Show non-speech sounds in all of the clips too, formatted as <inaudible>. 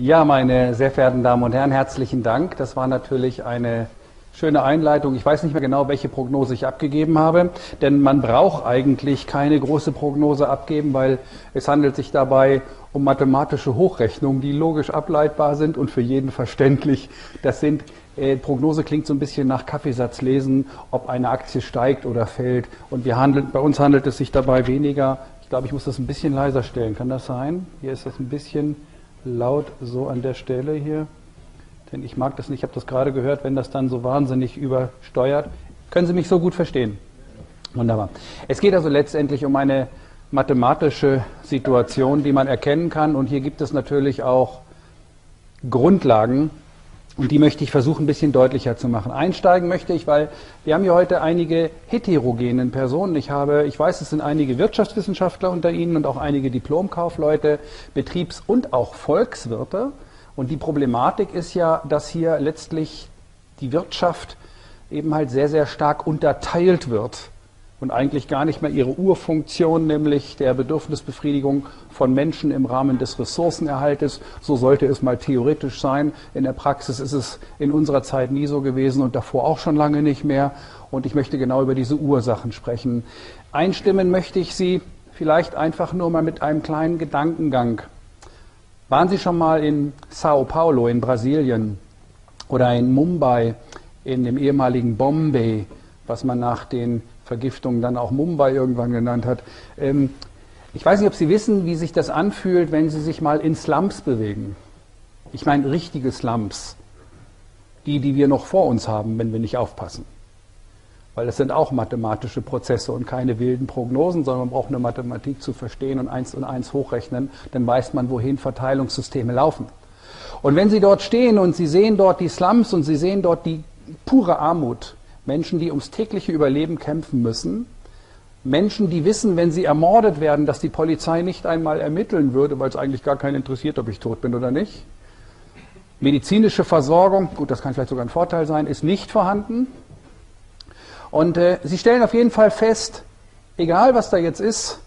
Ja, meine sehr verehrten Damen und Herren, herzlichen Dank. Das war natürlich eine schöne Einleitung. Ich weiß nicht mehr genau, welche Prognose ich abgegeben habe, denn man braucht eigentlich keine große Prognose abgeben, weil es handelt sich dabei um mathematische Hochrechnungen, die logisch ableitbar sind und für jeden verständlich. Das sind äh, Prognose klingt so ein bisschen nach Kaffeesatz lesen, ob eine Aktie steigt oder fällt. Und wir handeln, bei uns handelt es sich dabei weniger. Ich glaube, ich muss das ein bisschen leiser stellen. Kann das sein? Hier ist das ein bisschen laut so an der Stelle hier. Denn ich mag das nicht, ich habe das gerade gehört, wenn das dann so wahnsinnig übersteuert. Können Sie mich so gut verstehen? Wunderbar. Es geht also letztendlich um eine mathematische Situation, die man erkennen kann. Und hier gibt es natürlich auch Grundlagen, und die möchte ich versuchen, ein bisschen deutlicher zu machen. Einsteigen möchte ich, weil wir haben hier heute einige heterogenen Personen. Ich habe, ich weiß, es sind einige Wirtschaftswissenschaftler unter Ihnen und auch einige Diplomkaufleute, Betriebs- und auch Volkswirte. Und die Problematik ist ja, dass hier letztlich die Wirtschaft eben halt sehr, sehr stark unterteilt wird und eigentlich gar nicht mehr ihre Urfunktion, nämlich der Bedürfnisbefriedigung von Menschen im Rahmen des Ressourcenerhaltes. So sollte es mal theoretisch sein. In der Praxis ist es in unserer Zeit nie so gewesen und davor auch schon lange nicht mehr. Und ich möchte genau über diese Ursachen sprechen. Einstimmen möchte ich Sie vielleicht einfach nur mal mit einem kleinen Gedankengang. Waren Sie schon mal in Sao Paulo in Brasilien oder in Mumbai in dem ehemaligen Bombay, was man nach den Vergiftung dann auch Mumbai irgendwann genannt hat. Ähm, ich weiß nicht, ob Sie wissen, wie sich das anfühlt, wenn Sie sich mal in Slums bewegen. Ich meine richtige Slums. Die, die wir noch vor uns haben, wenn wir nicht aufpassen. Weil das sind auch mathematische Prozesse und keine wilden Prognosen, sondern man braucht eine Mathematik zu verstehen und eins und eins hochrechnen, dann weiß man, wohin Verteilungssysteme laufen. Und wenn Sie dort stehen und Sie sehen dort die Slums und Sie sehen dort die pure Armut, Menschen, die ums tägliche Überleben kämpfen müssen, Menschen, die wissen, wenn sie ermordet werden, dass die Polizei nicht einmal ermitteln würde, weil es eigentlich gar keinen interessiert, ob ich tot bin oder nicht. Medizinische Versorgung, gut, das kann vielleicht sogar ein Vorteil sein, ist nicht vorhanden. Und äh, sie stellen auf jeden Fall fest, egal was da jetzt ist,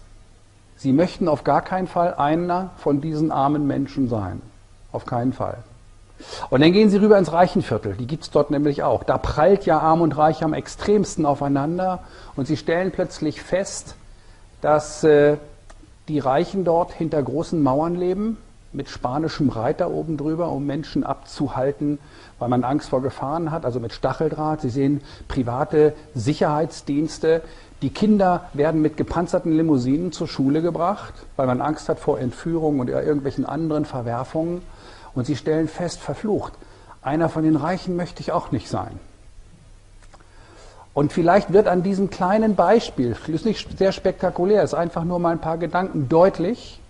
sie möchten auf gar keinen Fall einer von diesen armen Menschen sein. Auf keinen Fall. Und dann gehen Sie rüber ins Reichenviertel, die gibt es dort nämlich auch. Da prallt ja Arm und Reich am extremsten aufeinander und Sie stellen plötzlich fest, dass äh, die Reichen dort hinter großen Mauern leben, mit spanischem Reiter oben drüber, um Menschen abzuhalten, weil man Angst vor Gefahren hat, also mit Stacheldraht. Sie sehen private Sicherheitsdienste. Die Kinder werden mit gepanzerten Limousinen zur Schule gebracht, weil man Angst hat vor Entführung und irgendwelchen anderen Verwerfungen. Und sie stellen fest, verflucht, einer von den Reichen möchte ich auch nicht sein. Und vielleicht wird an diesem kleinen Beispiel, ist nicht sehr spektakulär, ist einfach nur mal ein paar Gedanken deutlich,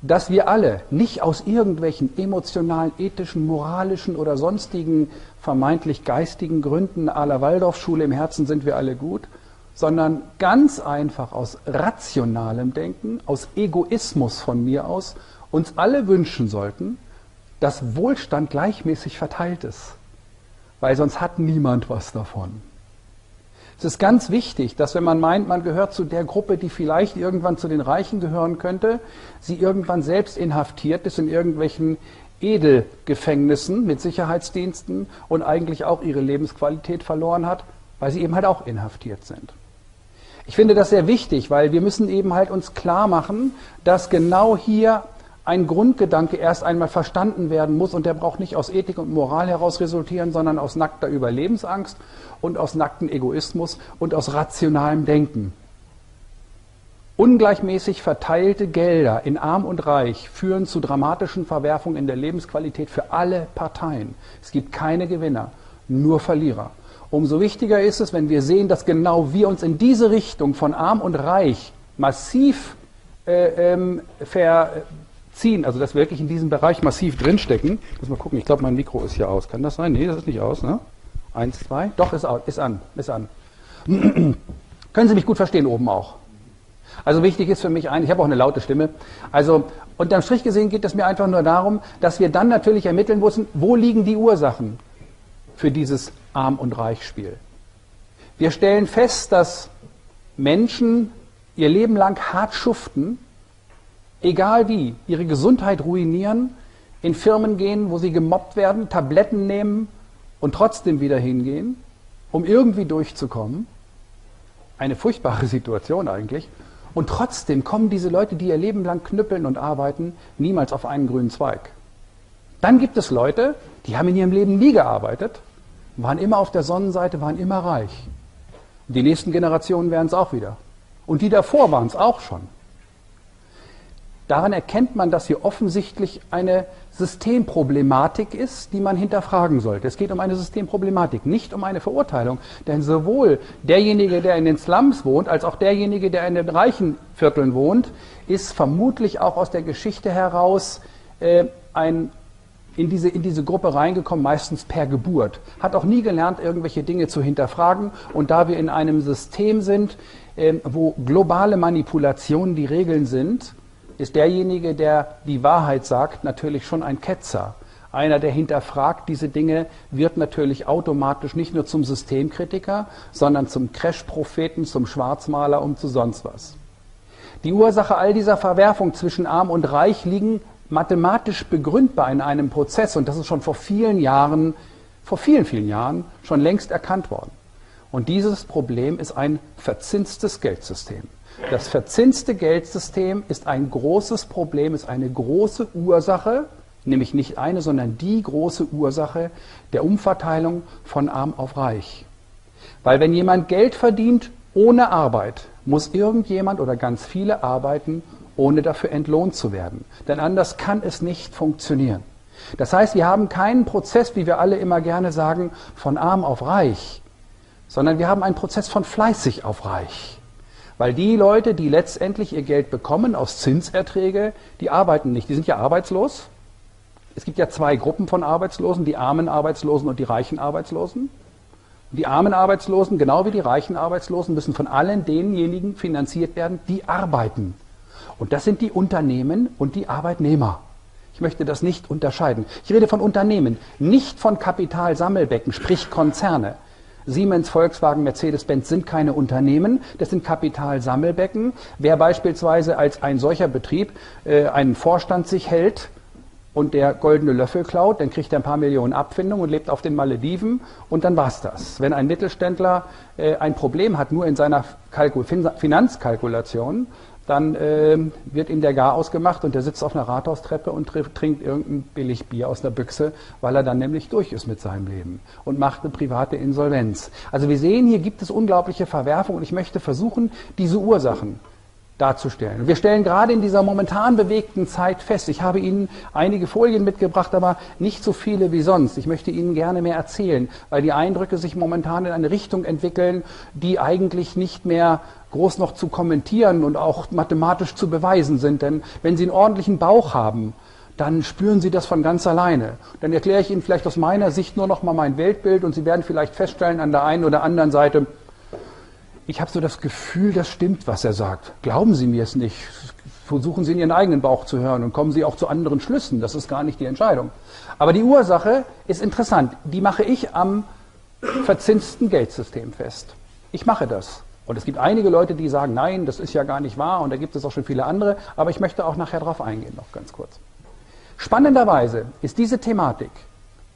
dass wir alle nicht aus irgendwelchen emotionalen, ethischen, moralischen oder sonstigen vermeintlich geistigen Gründen aller Waldorfschule im Herzen sind wir alle gut, sondern ganz einfach aus rationalem Denken, aus Egoismus von mir aus uns alle wünschen sollten, dass Wohlstand gleichmäßig verteilt ist, weil sonst hat niemand was davon. Es ist ganz wichtig, dass wenn man meint, man gehört zu der Gruppe, die vielleicht irgendwann zu den Reichen gehören könnte, sie irgendwann selbst inhaftiert ist in irgendwelchen Edelgefängnissen mit Sicherheitsdiensten und eigentlich auch ihre Lebensqualität verloren hat, weil sie eben halt auch inhaftiert sind. Ich finde das sehr wichtig, weil wir müssen eben halt uns klar machen, dass genau hier ein Grundgedanke erst einmal verstanden werden muss und der braucht nicht aus Ethik und Moral heraus resultieren, sondern aus nackter Überlebensangst und aus nacktem Egoismus und aus rationalem Denken. Ungleichmäßig verteilte Gelder in Arm und Reich führen zu dramatischen Verwerfungen in der Lebensqualität für alle Parteien. Es gibt keine Gewinner, nur Verlierer. Umso wichtiger ist es, wenn wir sehen, dass genau wir uns in diese Richtung von Arm und Reich massiv äh, ähm, ver, ziehen, also dass wir wirklich in diesem Bereich massiv drinstecken. Muss mal gucken, ich glaube, mein Mikro ist hier aus. Kann das sein? Nee, das ist nicht aus. Ne? Eins, zwei. Doch, ist, ist an. Ist an. <clears throat> Können Sie mich gut verstehen oben auch? Also wichtig ist für mich ein, ich habe auch eine laute Stimme. Also unterm Strich gesehen geht es mir einfach nur darum, dass wir dann natürlich ermitteln müssen, wo liegen die Ursachen für dieses Arm- und Reichspiel. Wir stellen fest, dass Menschen ihr Leben lang hart schuften, egal wie, ihre Gesundheit ruinieren, in Firmen gehen, wo sie gemobbt werden, Tabletten nehmen und trotzdem wieder hingehen, um irgendwie durchzukommen. Eine furchtbare <laughs> Situation eigentlich. Und trotzdem kommen diese Leute, die ihr Leben lang knüppeln und arbeiten, niemals auf einen grünen Zweig. Dann gibt es Leute, die haben in ihrem Leben nie gearbeitet, waren immer auf der Sonnenseite, waren immer reich. Die nächsten Generationen werden es auch wieder. Und die davor waren es auch schon. Daran erkennt man, dass hier offensichtlich eine Systemproblematik ist, die man hinterfragen sollte. Es geht um eine Systemproblematik, nicht um eine Verurteilung. Denn sowohl derjenige, der in den Slums wohnt, als auch derjenige, der in den reichen Vierteln wohnt, ist vermutlich auch aus der Geschichte heraus äh, ein in diese, in diese Gruppe reingekommen, meistens per Geburt. Hat auch nie gelernt, irgendwelche Dinge zu hinterfragen. Und da wir in einem System sind, äh, wo globale Manipulationen die Regeln sind, ist derjenige, der die Wahrheit sagt, natürlich schon ein Ketzer. Einer, der hinterfragt diese Dinge, wird natürlich automatisch nicht nur zum Systemkritiker, sondern zum Crash-Propheten, zum Schwarzmaler und zu sonst was. Die Ursache all dieser Verwerfung zwischen Arm und Reich liegen mathematisch begründbar in einem Prozess und das ist schon vor vielen Jahren, vor vielen, vielen Jahren schon längst erkannt worden. Und dieses Problem ist ein verzinstes Geldsystem. Das verzinste Geldsystem ist ein großes Problem, ist eine große Ursache, nämlich nicht eine, sondern die große Ursache der Umverteilung von arm auf reich. Weil wenn jemand Geld verdient ohne Arbeit, muss irgendjemand oder ganz viele arbeiten, ohne dafür entlohnt zu werden. Denn anders kann es nicht funktionieren. Das heißt, wir haben keinen Prozess, wie wir alle immer gerne sagen, von arm auf reich, sondern wir haben einen Prozess von fleißig auf reich. Weil die Leute, die letztendlich ihr Geld bekommen aus Zinserträge, die arbeiten nicht. Die sind ja arbeitslos. Es gibt ja zwei Gruppen von Arbeitslosen, die armen Arbeitslosen und die reichen Arbeitslosen. Die armen Arbeitslosen, genau wie die reichen Arbeitslosen, müssen von allen denjenigen finanziert werden, die arbeiten. Und das sind die Unternehmen und die Arbeitnehmer. Ich möchte das nicht unterscheiden. Ich rede von Unternehmen, nicht von Kapitalsammelbecken, sprich Konzerne. Siemens, Volkswagen, Mercedes-Benz sind keine Unternehmen, das sind Kapitalsammelbecken. Wer beispielsweise als ein solcher Betrieb äh, einen Vorstand sich hält, und der goldene Löffel klaut, dann kriegt er ein paar Millionen Abfindung und lebt auf den Malediven und dann war's das. Wenn ein Mittelständler äh, ein Problem hat, nur in seiner Kalkul Finanzkalkulation, dann äh, wird ihm der Gar ausgemacht und der sitzt auf einer Rathaustreppe und trinkt irgendein Billigbier aus der Büchse, weil er dann nämlich durch ist mit seinem Leben und macht eine private Insolvenz. Also wir sehen, hier gibt es unglaubliche Verwerfungen und ich möchte versuchen, diese Ursachen darzustellen. Wir stellen gerade in dieser momentan bewegten Zeit fest, ich habe Ihnen einige Folien mitgebracht, aber nicht so viele wie sonst. Ich möchte Ihnen gerne mehr erzählen, weil die Eindrücke sich momentan in eine Richtung entwickeln, die eigentlich nicht mehr groß noch zu kommentieren und auch mathematisch zu beweisen sind. Denn wenn Sie einen ordentlichen Bauch haben, dann spüren Sie das von ganz alleine. Dann erkläre ich Ihnen vielleicht aus meiner Sicht nur noch mal mein Weltbild und Sie werden vielleicht feststellen an der einen oder anderen Seite, ich habe so das Gefühl, das stimmt, was er sagt. Glauben Sie mir es nicht. Versuchen Sie in Ihren eigenen Bauch zu hören und kommen Sie auch zu anderen Schlüssen. Das ist gar nicht die Entscheidung. Aber die Ursache ist interessant. Die mache ich am verzinsten Geldsystem fest. Ich mache das. Und es gibt einige Leute, die sagen, nein, das ist ja gar nicht wahr und da gibt es auch schon viele andere, aber ich möchte auch nachher darauf eingehen, noch ganz kurz. Spannenderweise ist diese Thematik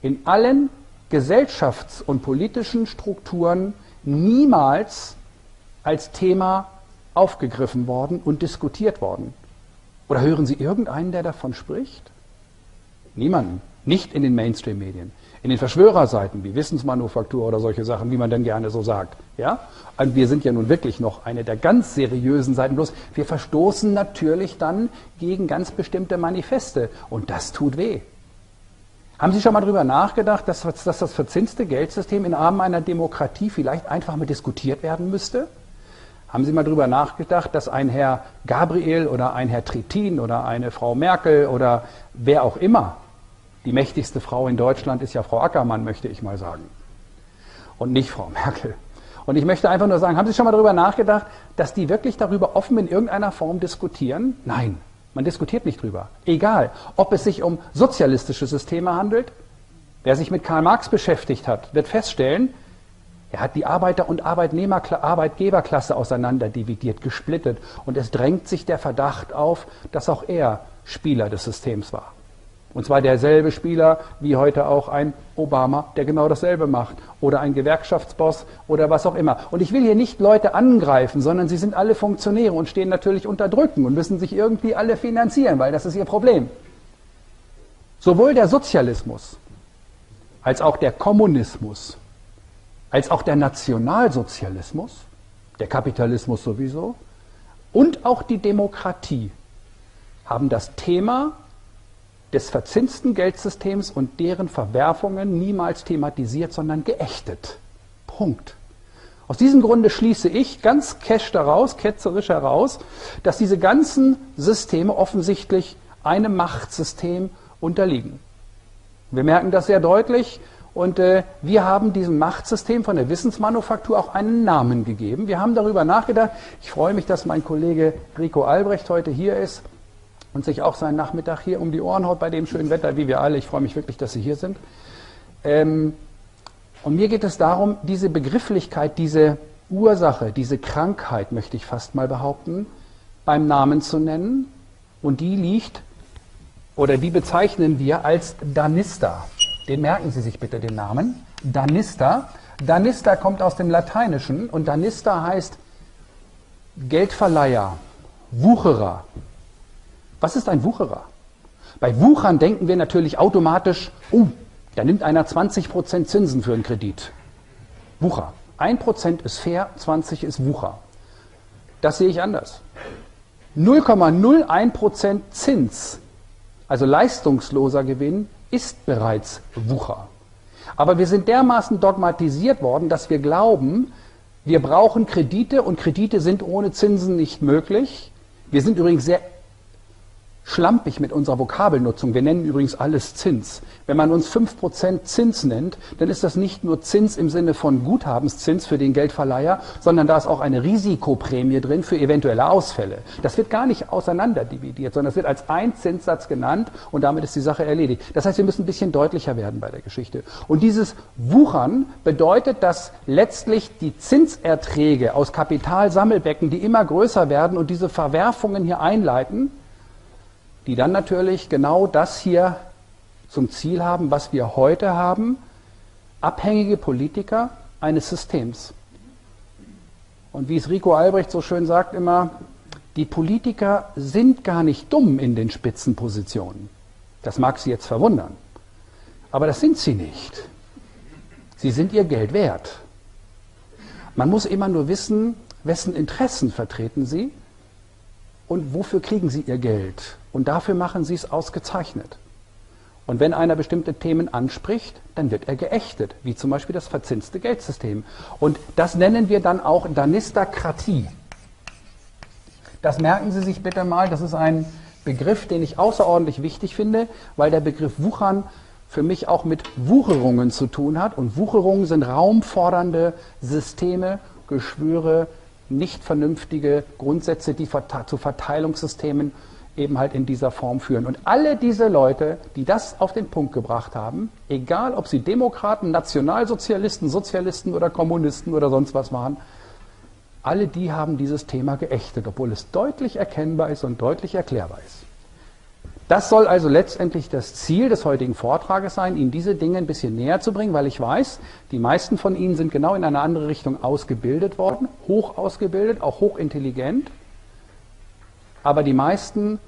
in allen gesellschafts- und politischen Strukturen niemals als Thema aufgegriffen worden und diskutiert worden. Oder hören Sie irgendeinen, der davon spricht? Niemanden. Nicht in den Mainstream-Medien in den Verschwörerseiten wie Wissensmanufaktur oder solche Sachen, wie man denn gerne so sagt. Ja? Und wir sind ja nun wirklich noch eine der ganz seriösen Seiten. Bloß wir verstoßen natürlich dann gegen ganz bestimmte Manifeste. Und das tut weh. Haben Sie schon mal darüber nachgedacht, dass, dass das verzinste Geldsystem im Rahmen einer Demokratie vielleicht einfach mal diskutiert werden müsste? Haben Sie mal darüber nachgedacht, dass ein Herr Gabriel oder ein Herr Trittin oder eine Frau Merkel oder wer auch immer die mächtigste Frau in Deutschland ist ja Frau Ackermann, möchte ich mal sagen. Und nicht Frau <laughs> Merkel. Und ich möchte einfach nur sagen, haben Sie schon mal darüber nachgedacht, dass die wirklich darüber offen in irgendeiner Form diskutieren? Nein, man diskutiert nicht drüber. Egal, ob es sich um sozialistische Systeme handelt. Wer sich mit Karl Marx beschäftigt hat, wird feststellen, er hat die Arbeiter- und Arbeitnehmer Arbeitgeberklasse auseinanderdividiert, gesplittet. Und es drängt sich der Verdacht auf, dass auch er Spieler des Systems war. Und zwar derselbe Spieler wie heute auch ein Obama, der genau dasselbe macht. Oder ein Gewerkschaftsboss oder was auch immer. Und ich will hier nicht Leute angreifen, sondern sie sind alle Funktionäre und stehen natürlich unter Drücken und müssen sich irgendwie alle finanzieren, weil das ist ihr Problem. Sowohl der Sozialismus als auch der Kommunismus, als auch der Nationalsozialismus, der Kapitalismus sowieso, und auch die Demokratie haben das Thema des verzinsten Geldsystems und deren Verwerfungen niemals thematisiert, sondern geächtet. Punkt. Aus diesem Grunde schließe ich ganz kesch daraus, ketzerisch heraus, dass diese ganzen Systeme offensichtlich einem Machtsystem unterliegen. Wir merken das sehr deutlich und äh, wir haben diesem Machtsystem von der Wissensmanufaktur auch einen Namen gegeben. Wir haben darüber nachgedacht. Ich freue mich, dass mein Kollege Rico Albrecht heute hier ist und sich auch seinen Nachmittag hier um die Ohren haut bei dem schönen Wetter, wie wir alle. Ich freue mich wirklich, dass Sie hier sind. Ähm, und mir geht es darum, diese Begrifflichkeit, diese Ursache, diese Krankheit, möchte ich fast mal behaupten, beim Namen zu nennen. Und die liegt, oder die bezeichnen wir als Danista. Den merken Sie sich bitte den Namen. Danista. Danista kommt aus dem Lateinischen und Danista heißt Geldverleiher, Wucherer, was ist ein Wucherer? Bei Wuchern denken wir natürlich automatisch, oh, da nimmt einer 20% Zinsen für einen Kredit. Wucher. 1% ist fair, 20 ist Wucher. Das sehe ich anders. 0,01% Zins, also leistungsloser Gewinn, ist bereits Wucher. Aber wir sind dermaßen dogmatisiert worden, dass wir glauben, wir brauchen Kredite und Kredite sind ohne Zinsen nicht möglich. Wir sind übrigens sehr schlampig mit unserer Vokabelnutzung. Wir nennen übrigens alles Zins. Wenn man uns 5% Zins nennt, dann ist das nicht nur Zins im Sinne von Guthabenszins für den Geldverleiher, sondern da ist auch eine Risikoprämie drin für eventuelle Ausfälle. Das wird gar nicht auseinanderdividiert, sondern es wird als ein Zinssatz genannt und damit ist die Sache erledigt. Das heißt, wir müssen ein bisschen deutlicher werden bei der Geschichte. Und dieses Wuchern bedeutet, dass letztlich die Zinserträge aus Kapitalsammelbecken, die immer größer werden und diese Verwerfungen hier einleiten, die dann natürlich genau das hier zum Ziel haben, was wir heute haben, abhängige Politiker eines Systems. Und wie es Rico Albrecht so schön sagt immer, die Politiker sind gar nicht dumm in den Spitzenpositionen. Das mag Sie jetzt verwundern. Aber das sind sie nicht. Sie sind ihr Geld wert. Man muss immer nur wissen, wessen Interessen vertreten sie und wofür kriegen sie ihr Geld. Und dafür machen sie es ausgezeichnet. Und wenn einer bestimmte Themen anspricht, dann wird er geächtet, wie zum Beispiel das verzinste Geldsystem. Und das nennen wir dann auch Danistakratie. Das merken Sie sich bitte mal, das ist ein Begriff, den ich außerordentlich wichtig finde, weil der Begriff Wuchern für mich auch mit Wucherungen zu tun hat. Und Wucherungen sind raumfordernde Systeme, Geschwüre, nicht vernünftige Grundsätze, die zu Verteilungssystemen eben halt in dieser Form führen. Und alle diese Leute, die das auf den Punkt gebracht haben, egal ob sie Demokraten, Nationalsozialisten, Sozialisten oder Kommunisten oder sonst was waren, alle die haben dieses Thema geächtet, obwohl es deutlich erkennbar ist und deutlich erklärbar ist. Das soll also letztendlich das Ziel des heutigen Vortrages sein, Ihnen diese Dinge ein bisschen näher zu bringen, weil ich weiß, die meisten von Ihnen sind genau in eine andere Richtung ausgebildet worden, hoch ausgebildet, auch hochintelligent. Aber die meisten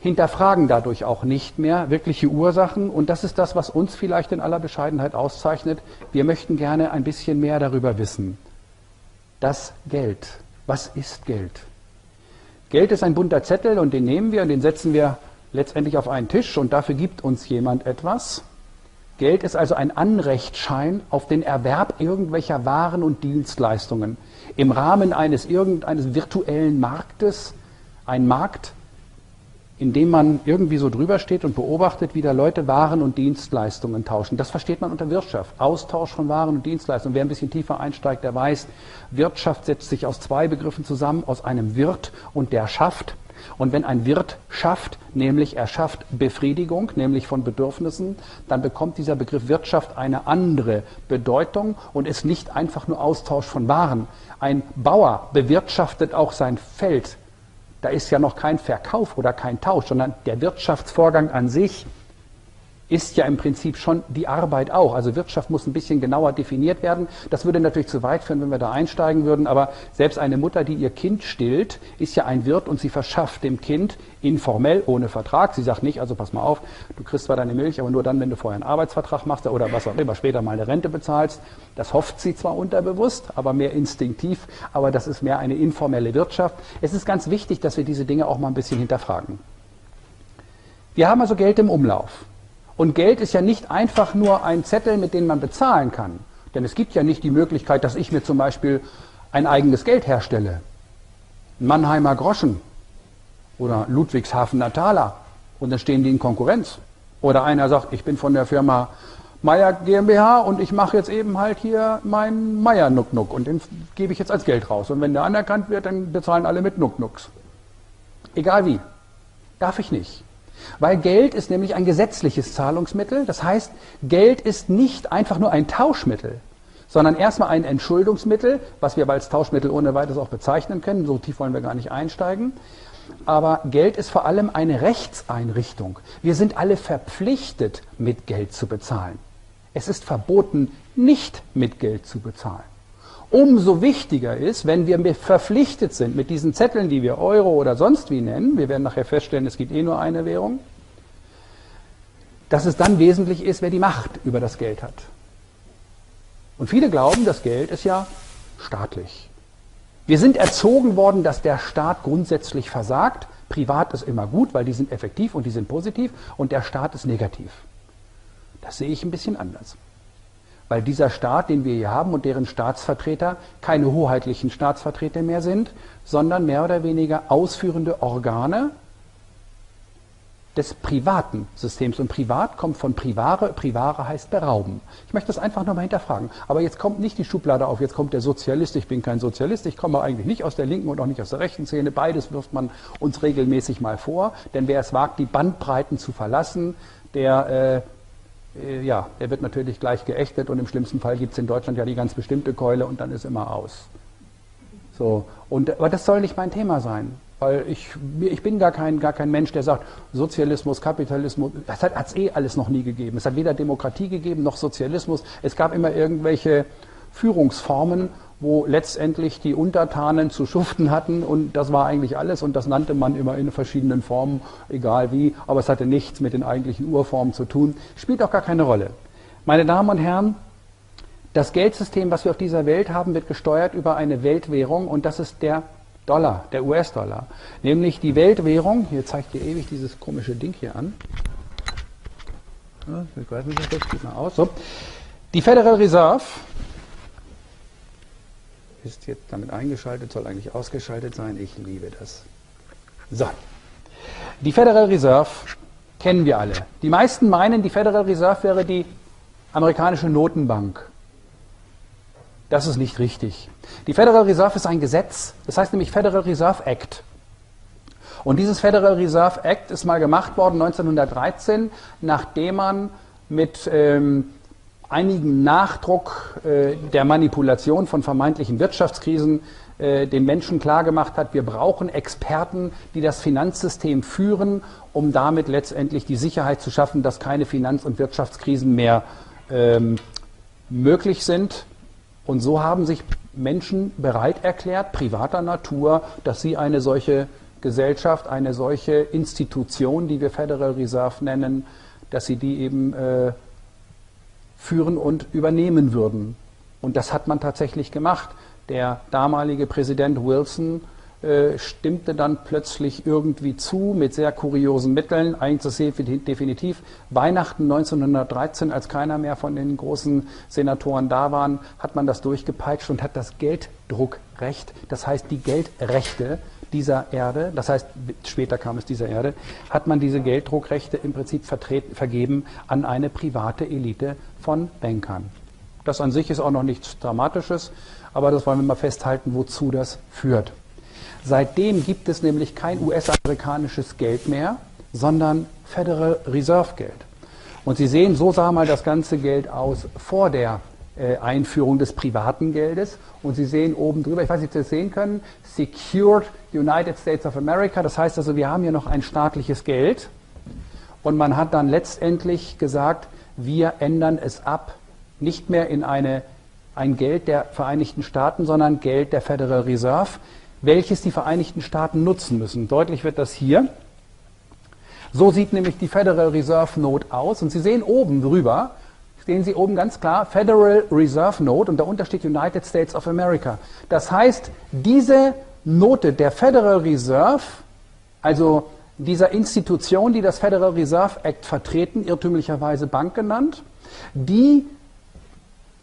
hinterfragen dadurch auch nicht mehr wirkliche Ursachen. Und das ist das, was uns vielleicht in aller Bescheidenheit auszeichnet. Wir möchten gerne ein bisschen mehr darüber wissen. Das Geld. Was ist Geld? Geld ist ein bunter Zettel und den nehmen wir und den setzen wir letztendlich auf einen Tisch und dafür gibt uns jemand etwas. Geld ist also ein Anrechtsschein auf den Erwerb irgendwelcher Waren und Dienstleistungen im Rahmen eines irgendeines virtuellen Marktes ein Markt, in dem man irgendwie so drüber steht und beobachtet, wie da Leute Waren und Dienstleistungen tauschen. Das versteht man unter Wirtschaft. Austausch von Waren und Dienstleistungen. Wer ein bisschen tiefer einsteigt, der weiß, Wirtschaft setzt sich aus zwei Begriffen zusammen, aus einem Wirt und der schafft. Und wenn ein Wirt schafft, nämlich er schafft Befriedigung, nämlich von Bedürfnissen, dann bekommt dieser Begriff Wirtschaft eine andere Bedeutung und ist nicht einfach nur Austausch von Waren. Ein Bauer bewirtschaftet auch sein Feld Da ist ja noch kein Verkauf oder kein Tausch, sondern der Wirtschaftsvorgang an sich ist ja im Prinzip schon die Arbeit auch. Also Wirtschaft muss ein bisschen genauer definiert werden. Das würde natürlich zu weit führen, wenn wir da einsteigen würden. Aber selbst eine Mutter, die ihr Kind stillt, ist ja ein Wirt und sie verschafft dem Kind informell, ohne Vertrag. Sie sagt nicht, also pass mal auf, du kriegst zwar deine Milch, aber nur dann, wenn du vorher einen Arbeitsvertrag machst oder was auch immer, später mal eine Rente bezahlst. Das hofft sie zwar unterbewusst, aber mehr instinktiv. Aber das ist mehr eine informelle Wirtschaft. Es ist ganz wichtig, dass wir diese Dinge auch mal ein bisschen hinterfragen. Wir haben also Geld im Umlauf. Und Geld ist ja nicht einfach nur ein Zettel, mit dem man bezahlen kann. Denn es gibt ja nicht die Möglichkeit, dass ich mir zum Beispiel ein eigenes Geld herstelle. Mannheimer Groschen oder Ludwigshafener Taler. Und dann stehen die in Konkurrenz. Oder einer sagt, ich bin von der Firma Meier GmbH und ich mache jetzt eben halt hier meinen Meier Nuck Nuck und den gebe ich jetzt als Geld raus. Und wenn der anerkannt wird, dann bezahlen alle mit Nuck Nucks. Egal wie. Darf ich nicht. Weil Geld ist nämlich ein gesetzliches Zahlungsmittel. Das heißt, Geld ist nicht einfach nur ein Tauschmittel, sondern erstmal ein Entschuldungsmittel, was wir als Tauschmittel ohne weiteres auch bezeichnen können. So tief wollen wir gar nicht einsteigen. Aber Geld ist vor allem eine Rechtseinrichtung. Wir sind alle verpflichtet, mit Geld zu bezahlen. Es ist verboten, nicht mit Geld zu bezahlen. Umso wichtiger ist, wenn wir verpflichtet sind mit diesen Zetteln, die wir Euro oder sonst wie nennen, wir werden nachher feststellen, es gibt eh nur eine Währung, dass es dann wesentlich ist, wer die Macht über das Geld hat. Und viele glauben, das Geld ist ja staatlich. Wir sind erzogen worden, dass der Staat grundsätzlich versagt. Privat ist immer gut, weil die sind effektiv und die sind positiv und der Staat ist negativ. Das sehe ich ein bisschen anders weil dieser Staat, den wir hier haben und deren Staatsvertreter keine hoheitlichen Staatsvertreter mehr sind, sondern mehr oder weniger ausführende Organe des privaten Systems. Und privat kommt von privare, privare heißt berauben. Ich möchte das einfach nochmal hinterfragen. Aber jetzt kommt nicht die Schublade auf, jetzt kommt der Sozialist, ich bin kein Sozialist, ich komme eigentlich nicht aus der linken und auch nicht aus der rechten Szene. Beides wirft man uns regelmäßig mal vor. Denn wer es wagt, die Bandbreiten zu verlassen, der äh, ja, der wird natürlich gleich geächtet und im schlimmsten Fall gibt es in Deutschland ja die ganz bestimmte Keule und dann ist immer aus. So, und, aber das soll nicht mein Thema sein, weil ich, ich bin gar kein, gar kein Mensch, der sagt, Sozialismus, Kapitalismus, das hat es eh alles noch nie gegeben. Es hat weder Demokratie gegeben noch Sozialismus. Es gab immer irgendwelche Führungsformen wo letztendlich die Untertanen zu schuften hatten und das war eigentlich alles und das nannte man immer in verschiedenen Formen, egal wie, aber es hatte nichts mit den eigentlichen Urformen zu tun, spielt auch gar keine Rolle. Meine Damen und Herren, das Geldsystem, was wir auf dieser Welt haben, wird gesteuert über eine Weltwährung und das ist der Dollar, der US-Dollar. Nämlich die Weltwährung, hier zeigt ihr ewig dieses komische Ding hier an. Ich weiß nicht, das sieht mal aus. So. Die Federal Reserve ist jetzt damit eingeschaltet, soll eigentlich ausgeschaltet sein. Ich liebe das. So. Die Federal Reserve kennen wir alle. Die meisten meinen, die Federal Reserve wäre die amerikanische Notenbank. Das ist nicht richtig. Die Federal Reserve ist ein Gesetz, das heißt nämlich Federal Reserve Act. Und dieses Federal Reserve Act ist mal gemacht worden 1913, nachdem man mit ähm, einigen Nachdruck äh, der Manipulation von vermeintlichen Wirtschaftskrisen äh, den Menschen klargemacht hat, wir brauchen Experten, die das Finanzsystem führen, um damit letztendlich die Sicherheit zu schaffen, dass keine Finanz- und Wirtschaftskrisen mehr ähm, möglich sind. Und so haben sich Menschen bereit erklärt, privater Natur, dass sie eine solche Gesellschaft, eine solche Institution, die wir Federal Reserve nennen, dass sie die eben äh, führen und übernehmen würden. Und das hat man tatsächlich gemacht. Der damalige Präsident Wilson äh, stimmte dann plötzlich irgendwie zu mit sehr kuriosen Mitteln. Eigentlich ist definitiv Weihnachten 1913, als keiner mehr von den großen Senatoren da waren, hat man das durchgepeitscht und hat das Gelddruckrecht, das heißt die Geldrechte dieser Erde, das heißt später kam es dieser Erde, hat man diese Gelddruckrechte im Prinzip vergeben an eine private Elite von Bankern. Das an sich ist auch noch nichts Dramatisches, aber das wollen wir mal festhalten, wozu das führt. Seitdem gibt es nämlich kein US-amerikanisches Geld mehr, sondern Federal Reserve Geld. Und Sie sehen, so sah mal das ganze Geld aus vor der Einführung des privaten Geldes. Und Sie sehen oben drüber, ich weiß nicht, ob Sie das sehen können, Secured United States of America. Das heißt also, wir haben hier noch ein staatliches Geld. Und man hat dann letztendlich gesagt, wir ändern es ab, nicht mehr in eine, ein Geld der Vereinigten Staaten, sondern Geld der Federal Reserve, welches die Vereinigten Staaten nutzen müssen. Deutlich wird das hier. So sieht nämlich die Federal Reserve Note aus. Und Sie sehen oben drüber, sehen Sie oben ganz klar Federal Reserve Note und darunter steht United States of America. Das heißt, diese Note der Federal Reserve, also dieser Institution, die das Federal Reserve Act vertreten, irrtümlicherweise Bank genannt, die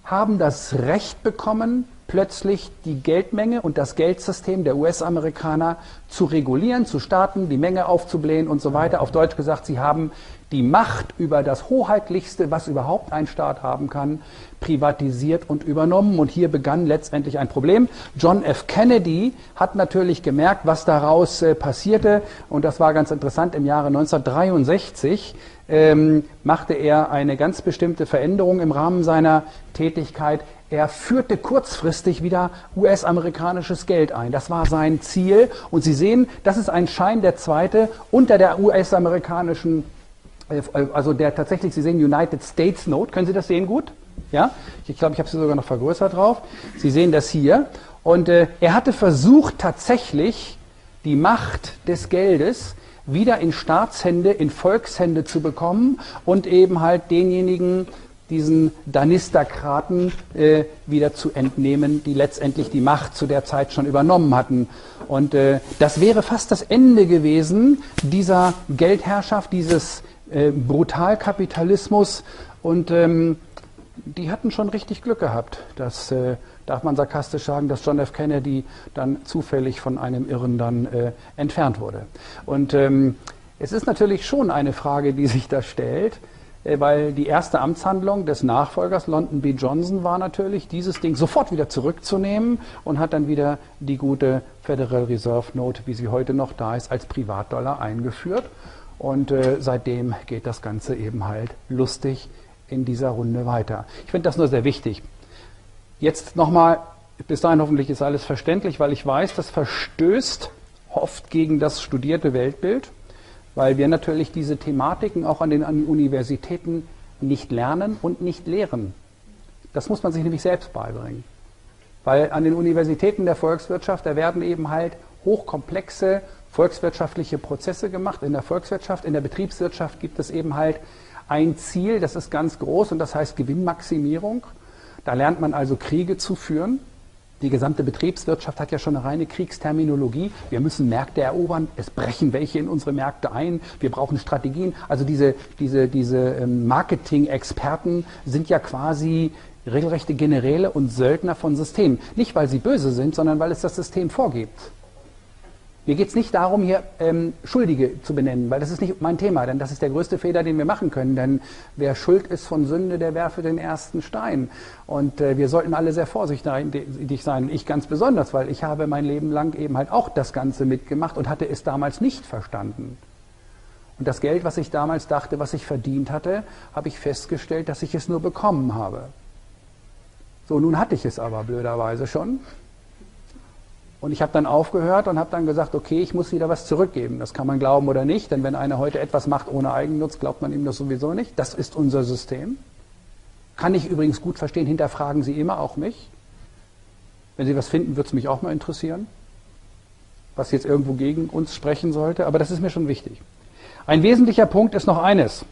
haben das Recht bekommen, plötzlich die Geldmenge und das Geldsystem der US-Amerikaner zu regulieren, zu starten, die Menge aufzublähen und so weiter. Auf Deutsch gesagt, sie haben die Macht über das Hoheitlichste, was überhaupt ein Staat haben kann, privatisiert und übernommen. Und hier begann letztendlich ein Problem. John F. Kennedy hat natürlich gemerkt, was daraus äh, passierte. Und das war ganz interessant. Im Jahre 1963 ähm, machte er eine ganz bestimmte Veränderung im Rahmen seiner Tätigkeit. Er führte kurzfristig wieder US-amerikanisches Geld ein. Das war sein Ziel. Und Sie sehen, das ist ein Schein der zweite unter der US-amerikanischen also der tatsächlich, Sie sehen United States Note, können Sie das sehen gut? Ja, ich glaube, ich habe sie sogar noch vergrößert drauf. Sie sehen das hier. Und äh, er hatte versucht, tatsächlich die Macht des Geldes wieder in Staatshände, in Volkshände zu bekommen und eben halt denjenigen, diesen Danistakraten äh, wieder zu entnehmen, die letztendlich die Macht zu der Zeit schon übernommen hatten. Und äh, das wäre fast das Ende gewesen dieser Geldherrschaft, dieses äh, Brutalkapitalismus und ähm, die hatten schon richtig Glück gehabt. Das äh, darf man sarkastisch sagen, dass John F. Kennedy dann zufällig von einem Irren dann äh, entfernt wurde. Und ähm, es ist natürlich schon eine Frage, die sich da stellt, äh, weil die erste Amtshandlung des Nachfolgers London B. Johnson war natürlich, dieses Ding sofort wieder zurückzunehmen und hat dann wieder die gute Federal Reserve Note, wie sie heute noch da ist, als Privatdollar eingeführt. Und äh, seitdem geht das Ganze eben halt lustig in dieser Runde weiter. Ich finde das nur sehr wichtig. Jetzt nochmal, bis dahin hoffentlich ist alles verständlich, weil ich weiß, das verstößt oft gegen das studierte Weltbild, weil wir natürlich diese Thematiken auch an den, an den Universitäten nicht lernen und nicht lehren. Das muss man sich nämlich selbst beibringen. Weil an den Universitäten der Volkswirtschaft, da werden eben halt hochkomplexe volkswirtschaftliche Prozesse gemacht. In der Volkswirtschaft, in der Betriebswirtschaft gibt es eben halt ein Ziel, das ist ganz groß und das heißt Gewinnmaximierung. Da lernt man also Kriege zu führen. Die gesamte Betriebswirtschaft hat ja schon eine reine Kriegsterminologie. Wir müssen Märkte erobern, es brechen welche in unsere Märkte ein, wir brauchen Strategien. Also diese, diese, diese ähm, Marketing-Experten sind ja quasi regelrechte Generäle und Söldner von Systemen. Nicht, weil sie böse sind, sondern weil es das System vorgibt. Mir geht es nicht darum, hier ähm, Schuldige zu benennen, weil das ist nicht mein Thema, denn das ist der größte Fehler, den wir machen können. Denn wer schuld ist von Sünde, der werfe den ersten Stein. Und äh, wir sollten alle sehr vorsichtig sein. Ich ganz besonders, weil ich habe mein Leben lang eben halt auch das Ganze mitgemacht und hatte es damals nicht verstanden. Und das Geld, was ich damals dachte, was ich verdient hatte, habe ich festgestellt, dass ich es nur bekommen habe. So, nun hatte ich es aber blöderweise schon. Und ich habe dann aufgehört und habe dann gesagt, okay, ich muss wieder was zurückgeben. Das kann man glauben oder nicht, denn wenn einer heute etwas macht ohne Eigennutz, glaubt man ihm das sowieso nicht. Das ist unser System. Kann ich übrigens gut verstehen, hinterfragen Sie immer auch mich. Wenn Sie was finden, würde es mich auch mal interessieren, was jetzt irgendwo gegen uns sprechen sollte, aber das ist mir schon wichtig. Ein wesentlicher Punkt ist noch eines.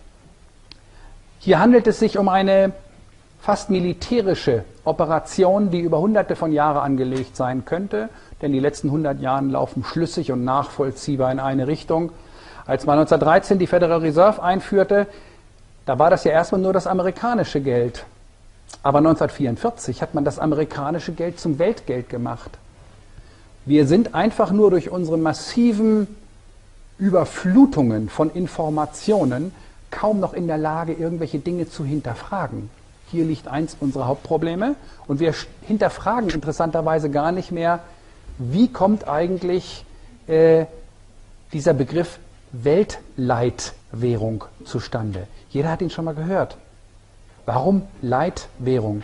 Hier handelt es sich um eine fast militärische Operation, die über hunderte von Jahren angelegt sein könnte denn die letzten 100 Jahre laufen schlüssig und nachvollziehbar in eine Richtung. Als man 1913 die Federal Reserve einführte, da war das ja erstmal nur das amerikanische Geld. Aber 1944 hat man das amerikanische Geld zum Weltgeld gemacht. Wir sind einfach nur durch unsere massiven Überflutungen von Informationen kaum noch in der Lage, irgendwelche Dinge zu hinterfragen. Hier liegt eins unserer Hauptprobleme und wir hinterfragen interessanterweise gar nicht mehr, wie kommt eigentlich äh, dieser Begriff Weltleitwährung zustande? Jeder hat ihn schon mal gehört. Warum Leitwährung?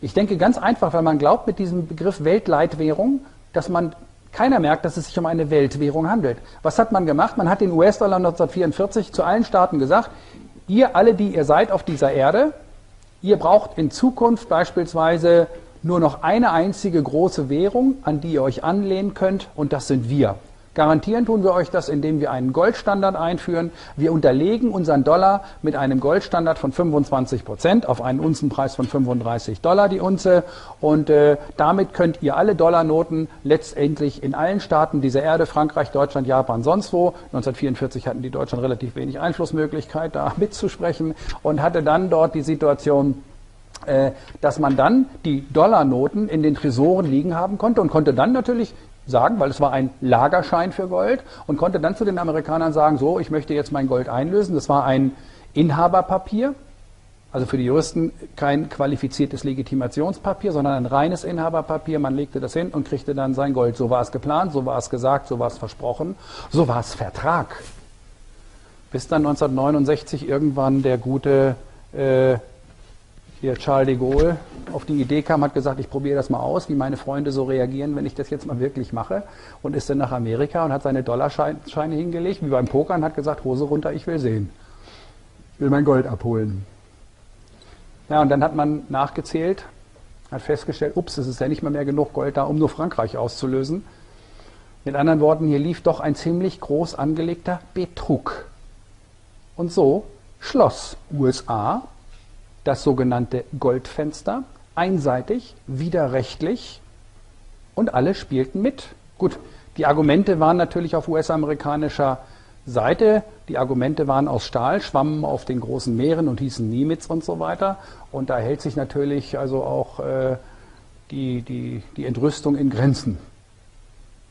Ich denke ganz einfach, weil man glaubt mit diesem Begriff Weltleitwährung, dass man keiner merkt, dass es sich um eine Weltwährung handelt. Was hat man gemacht? Man hat den US-Dollar 1944 zu allen Staaten gesagt, ihr alle, die ihr seid auf dieser Erde, ihr braucht in Zukunft beispielsweise nur noch eine einzige große Währung, an die ihr euch anlehnen könnt, und das sind wir. Garantieren tun wir euch das, indem wir einen Goldstandard einführen. Wir unterlegen unseren Dollar mit einem Goldstandard von 25 Prozent auf einen Unzenpreis von 35 Dollar die Unze. Und äh, damit könnt ihr alle Dollarnoten letztendlich in allen Staaten dieser Erde, Frankreich, Deutschland, Japan, sonst wo, 1944 hatten die Deutschen relativ wenig Einflussmöglichkeit, da mitzusprechen und hatte dann dort die Situation, dass man dann die Dollarnoten in den Tresoren liegen haben konnte und konnte dann natürlich sagen, weil es war ein Lagerschein für Gold und konnte dann zu den Amerikanern sagen, so, ich möchte jetzt mein Gold einlösen. Das war ein Inhaberpapier, also für die Juristen kein qualifiziertes Legitimationspapier, sondern ein reines Inhaberpapier. Man legte das hin und kriegte dann sein Gold. So war es geplant, so war es gesagt, so war es versprochen, so war es Vertrag. Bis dann 1969 irgendwann der gute äh, hier Charles de Gaulle auf die Idee kam, hat gesagt, ich probiere das mal aus, wie meine Freunde so reagieren, wenn ich das jetzt mal wirklich mache. Und ist dann nach Amerika und hat seine Dollarscheine hingelegt, wie beim Pokern, hat gesagt, Hose runter, ich will sehen. Ich will mein Gold abholen. Ja, und dann hat man nachgezählt, hat festgestellt, ups, es ist ja nicht mal mehr genug Gold da, um nur Frankreich auszulösen. Mit anderen Worten, hier lief doch ein ziemlich groß angelegter Betrug. Und so schloss USA das sogenannte Goldfenster, einseitig, widerrechtlich und alle spielten mit. Gut, die Argumente waren natürlich auf US-amerikanischer Seite. Die Argumente waren aus Stahl, schwammen auf den großen Meeren und hießen Nimitz und so weiter. Und da hält sich natürlich also auch äh, die, die, die Entrüstung in Grenzen,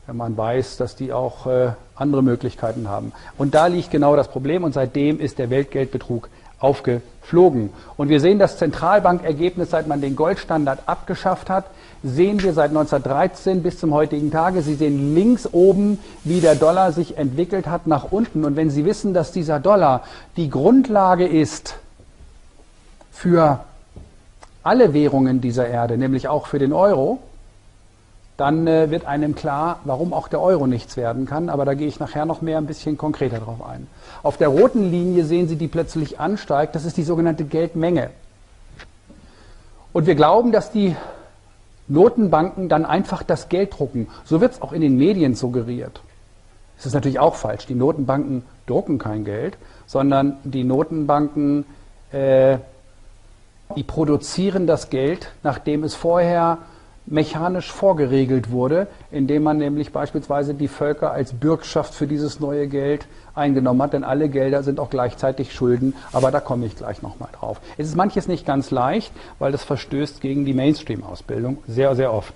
wenn man weiß, dass die auch äh, andere Möglichkeiten haben. Und da liegt genau das Problem und seitdem ist der Weltgeldbetrug aufgeflogen. Und wir sehen das Zentralbankergebnis, seit man den Goldstandard abgeschafft hat, sehen wir seit 1913 bis zum heutigen Tage. Sie sehen links oben, wie der Dollar sich entwickelt hat nach unten. Und wenn Sie wissen, dass dieser Dollar die Grundlage ist für alle Währungen dieser Erde, nämlich auch für den Euro, dann äh, wird einem klar, warum auch der Euro nichts werden kann. Aber da gehe ich nachher noch mehr ein bisschen konkreter drauf ein. Auf der roten Linie sehen Sie, die plötzlich ansteigt. Das ist die sogenannte Geldmenge. Und wir glauben, dass die Notenbanken dann einfach das Geld drucken. So wird es auch in den Medien suggeriert. Das ist natürlich auch falsch. Die Notenbanken drucken kein Geld, sondern die Notenbanken, äh, die produzieren das Geld, nachdem es vorher mechanisch vorgeregelt wurde, indem man nämlich beispielsweise die Völker als Bürgschaft für dieses neue Geld eingenommen hat, denn alle Gelder sind auch gleichzeitig Schulden, aber da komme ich gleich nochmal drauf. Es ist manches nicht ganz leicht, weil das verstößt gegen die Mainstream-Ausbildung sehr, sehr oft.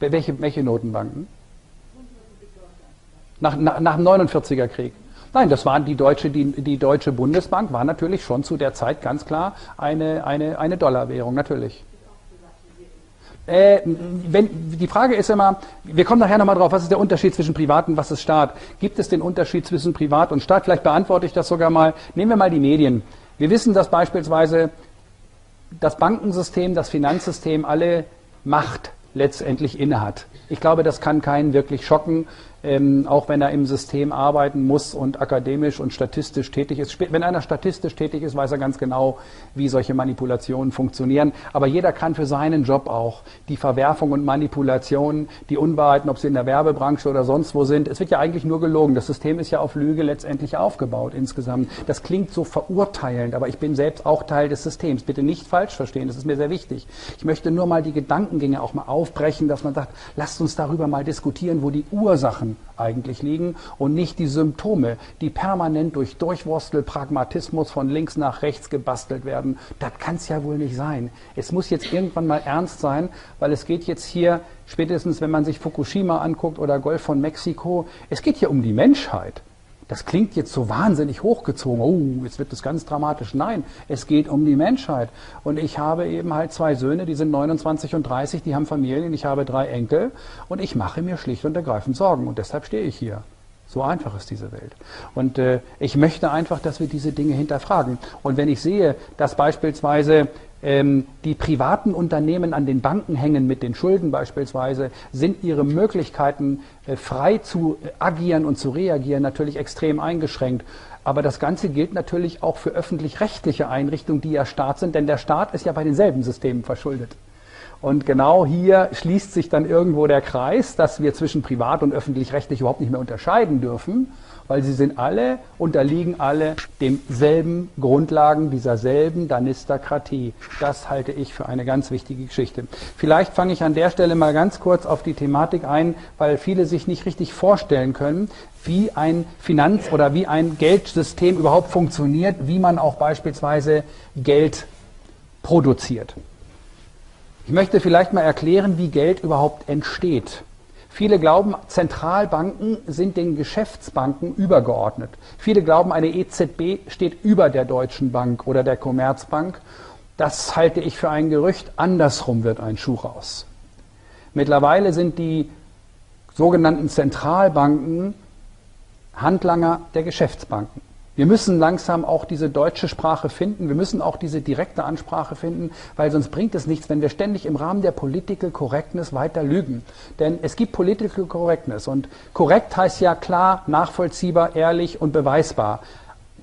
Welche, welche Notenbanken? Nach, nach, nach dem 49er Krieg. Nein, das waren die deutsche, die, die Deutsche Bundesbank war natürlich schon zu der Zeit ganz klar eine, eine, eine Dollarwährung, natürlich. Äh, wenn, die Frage ist immer, wir kommen nachher nochmal drauf, was ist der Unterschied zwischen Privat und was ist Staat? Gibt es den Unterschied zwischen Privat und Staat? Vielleicht beantworte ich das sogar mal. Nehmen wir mal die Medien. Wir wissen, dass beispielsweise das Bankensystem, das Finanzsystem alle Macht letztendlich innehat. Ich glaube, das kann keinen wirklich schocken ähm, auch wenn er im System arbeiten muss und akademisch und statistisch tätig ist. Wenn einer statistisch tätig ist, weiß er ganz genau, wie solche Manipulationen funktionieren. Aber jeder kann für seinen Job auch die Verwerfung und Manipulationen, die Unwahrheiten, ob sie in der Werbebranche oder sonst wo sind, es wird ja eigentlich nur gelogen. Das System ist ja auf Lüge letztendlich aufgebaut insgesamt. Das klingt so verurteilend, aber ich bin selbst auch Teil des Systems. Bitte nicht falsch verstehen, das ist mir sehr wichtig. Ich möchte nur mal die Gedankengänge auch mal aufbrechen, dass man sagt, lasst uns darüber mal diskutieren, wo die Ursachen eigentlich liegen und nicht die Symptome, die permanent durch Durchwurstel, Pragmatismus von links nach rechts gebastelt werden. Das kann es ja wohl nicht sein. Es muss jetzt irgendwann mal ernst sein, weil es geht jetzt hier, spätestens wenn man sich Fukushima anguckt oder Golf von Mexiko, es geht hier um die Menschheit. Das klingt jetzt so wahnsinnig hochgezogen. Oh, jetzt wird das ganz dramatisch. Nein, es geht um die Menschheit. Und ich habe eben halt zwei Söhne, die sind 29 und 30, die haben Familien, ich habe drei Enkel und ich mache mir schlicht und ergreifend Sorgen und deshalb stehe ich hier. So einfach ist diese Welt. Und äh, ich möchte einfach, dass wir diese Dinge hinterfragen. Und wenn ich sehe, dass beispielsweise die privaten Unternehmen an den Banken hängen mit den Schulden beispielsweise, sind ihre Möglichkeiten äh, frei zu agieren und zu reagieren natürlich extrem eingeschränkt. Aber das Ganze gilt natürlich auch für öffentlich-rechtliche Einrichtungen, die ja Staat sind, denn der Staat ist ja bei denselben Systemen verschuldet. Und genau hier schließt sich dann irgendwo der Kreis, dass wir zwischen privat und öffentlich-rechtlich überhaupt nicht mehr unterscheiden dürfen, weil sie sind alle, unterliegen alle demselben Grundlagen dieser selben Danistakratie. Das halte ich für eine ganz wichtige Geschichte. Vielleicht fange ich an der Stelle mal ganz kurz auf die Thematik ein, weil viele sich nicht richtig vorstellen können, wie ein Finanz- oder wie ein Geldsystem überhaupt funktioniert, wie man auch beispielsweise Geld produziert. Ich möchte vielleicht mal erklären, wie Geld überhaupt entsteht. Viele glauben, Zentralbanken sind den Geschäftsbanken übergeordnet. Viele glauben, eine EZB steht über der Deutschen Bank oder der Commerzbank. Das halte ich für ein Gerücht. Andersrum wird ein Schuh raus. Mittlerweile sind die sogenannten Zentralbanken Handlanger der Geschäftsbanken. Wir müssen langsam auch diese deutsche Sprache finden. Wir müssen auch diese direkte Ansprache finden, weil sonst bringt es nichts, wenn wir ständig im Rahmen der Political Correctness weiter lügen. Denn es gibt Political Correctness und korrekt heißt ja klar, nachvollziehbar, ehrlich und beweisbar.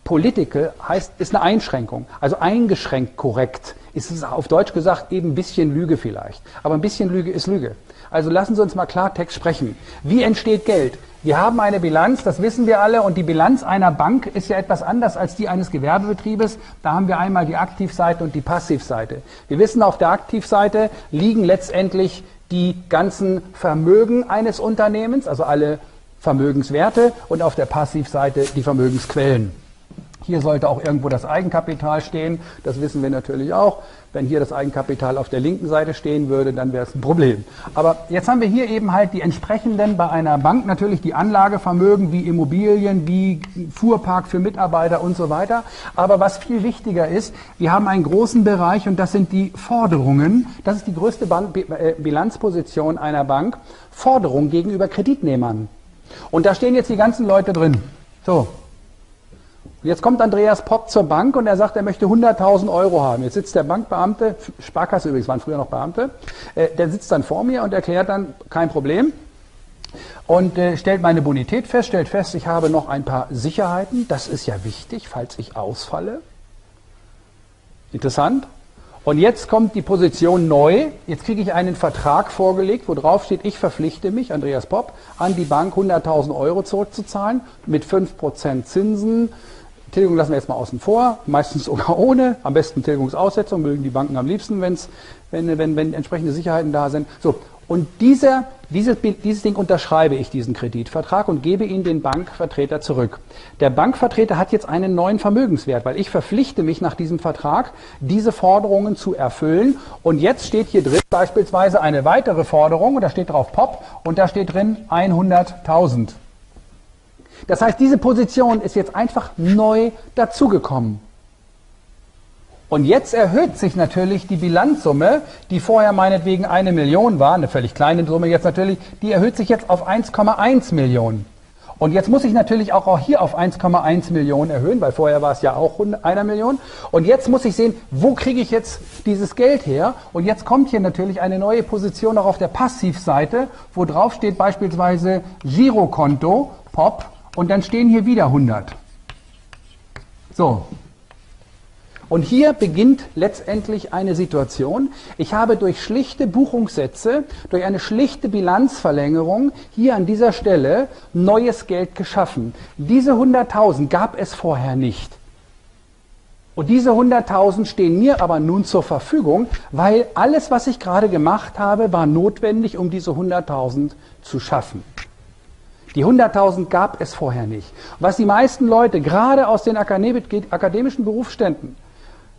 Political heißt, ist eine Einschränkung, also eingeschränkt korrekt. Ist es auf Deutsch gesagt eben ein bisschen Lüge vielleicht. Aber ein bisschen Lüge ist Lüge. Also lassen Sie uns mal Klartext sprechen. Wie entsteht Geld? Wir haben eine Bilanz, das wissen wir alle, und die Bilanz einer Bank ist ja etwas anders als die eines Gewerbebetriebes. Da haben wir einmal die Aktivseite und die Passivseite. Wir wissen, auf der Aktivseite liegen letztendlich die ganzen Vermögen eines Unternehmens, also alle Vermögenswerte, und auf der Passivseite die Vermögensquellen. Hier sollte auch irgendwo das Eigenkapital stehen. Das wissen wir natürlich auch. Wenn hier das Eigenkapital auf der linken Seite stehen würde, dann wäre es ein Problem. Aber jetzt haben wir hier eben halt die entsprechenden bei einer Bank natürlich die Anlagevermögen wie Immobilien, wie Fuhrpark für Mitarbeiter und so weiter. Aber was viel wichtiger ist, wir haben einen großen Bereich und das sind die Forderungen. Das ist die größte äh, Bilanzposition einer Bank. Forderungen gegenüber Kreditnehmern. Und da stehen jetzt die ganzen Leute drin. So, Jetzt kommt Andreas Popp zur Bank und er sagt, er möchte 100.000 Euro haben. Jetzt sitzt der Bankbeamte, Sparkasse übrigens waren früher noch Beamte, äh, der sitzt dann vor mir und erklärt dann, kein Problem, und äh, stellt meine Bonität fest, stellt fest, ich habe noch ein paar Sicherheiten. Das ist ja wichtig, falls ich ausfalle. Interessant. Und jetzt kommt die Position neu. Jetzt kriege ich einen Vertrag vorgelegt, wo drauf steht, ich verpflichte mich, Andreas Popp, an die Bank 100.000 Euro zurückzuzahlen mit 5% Zinsen, Tilgung lassen wir jetzt mal außen vor, meistens sogar ohne, am besten Tilgungsaussetzung, mögen die Banken am liebsten, wenn's, wenn, wenn, wenn entsprechende Sicherheiten da sind. So, und dieser, dieses, dieses Ding unterschreibe ich, diesen Kreditvertrag, und gebe ihn den Bankvertreter zurück. Der Bankvertreter hat jetzt einen neuen Vermögenswert, weil ich verpflichte mich nach diesem Vertrag, diese Forderungen zu erfüllen. Und jetzt steht hier drin beispielsweise eine weitere Forderung, und da steht drauf POP, und da steht drin 100.000. Das heißt, diese Position ist jetzt einfach neu dazugekommen. Und jetzt erhöht sich natürlich die Bilanzsumme, die vorher meinetwegen eine Million war, eine völlig kleine Summe jetzt natürlich, die erhöht sich jetzt auf 1,1 Millionen. Und jetzt muss ich natürlich auch hier auf 1,1 Millionen erhöhen, weil vorher war es ja auch einer Million. Und jetzt muss ich sehen, wo kriege ich jetzt dieses Geld her? Und jetzt kommt hier natürlich eine neue Position auch auf der Passivseite, wo drauf steht beispielsweise Girokonto, POP, und dann stehen hier wieder 100. So. Und hier beginnt letztendlich eine Situation. Ich habe durch schlichte Buchungssätze, durch eine schlichte Bilanzverlängerung hier an dieser Stelle neues Geld geschaffen. Diese 100.000 gab es vorher nicht. Und diese 100.000 stehen mir aber nun zur Verfügung, weil alles, was ich gerade gemacht habe, war notwendig, um diese 100.000 zu schaffen. Die 100.000 gab es vorher nicht. Was die meisten Leute, gerade aus den akademischen Berufsständen,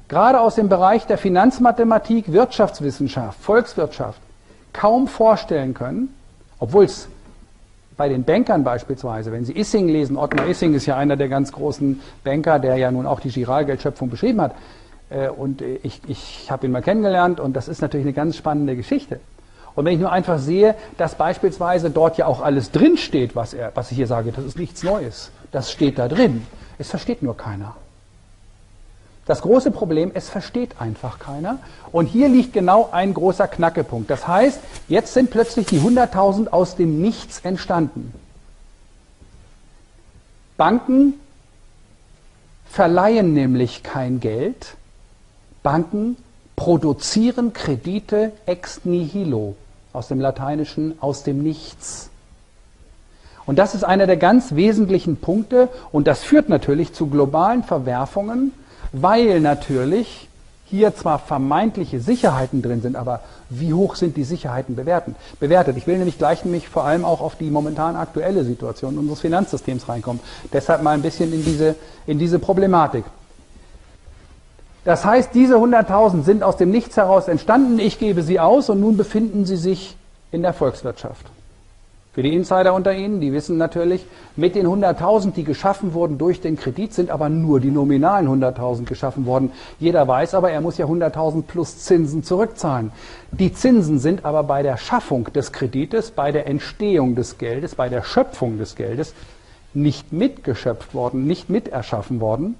gerade aus dem Bereich der Finanzmathematik, Wirtschaftswissenschaft, Volkswirtschaft, kaum vorstellen können, obwohl es bei den Bankern beispielsweise, wenn Sie Issing lesen, Ottmar Issing ist ja einer der ganz großen Banker, der ja nun auch die Giralgeldschöpfung beschrieben hat. Äh, und ich, ich habe ihn mal kennengelernt und das ist natürlich eine ganz spannende Geschichte. Und wenn ich nur einfach sehe, dass beispielsweise dort ja auch alles drinsteht, was, er, was ich hier sage, das ist nichts Neues. Das steht da drin. Es versteht nur keiner. Das große Problem, es versteht einfach keiner. Und hier liegt genau ein großer Knackepunkt. Das heißt, jetzt sind plötzlich die 100.000 aus dem Nichts entstanden. Banken verleihen nämlich kein Geld. Banken produzieren Kredite ex nihilo, aus dem Lateinischen aus dem Nichts. Und das ist einer der ganz wesentlichen Punkte und das führt natürlich zu globalen Verwerfungen, weil natürlich hier zwar vermeintliche Sicherheiten drin sind, aber wie hoch sind die Sicherheiten bewertet? Ich will nämlich gleich nämlich vor allem auch auf die momentan aktuelle Situation unseres Finanzsystems reinkommen. Deshalb mal ein bisschen in diese, in diese Problematik. Das heißt, diese 100.000 sind aus dem Nichts heraus entstanden, ich gebe sie aus und nun befinden sie sich in der Volkswirtschaft. Für die Insider unter Ihnen, die wissen natürlich, mit den 100.000, die geschaffen wurden durch den Kredit, sind aber nur die nominalen 100.000 geschaffen worden. Jeder weiß aber, er muss ja 100.000 plus Zinsen zurückzahlen. Die Zinsen sind aber bei der Schaffung des Kredites, bei der Entstehung des Geldes, bei der Schöpfung des Geldes nicht mitgeschöpft worden, nicht miterschaffen worden,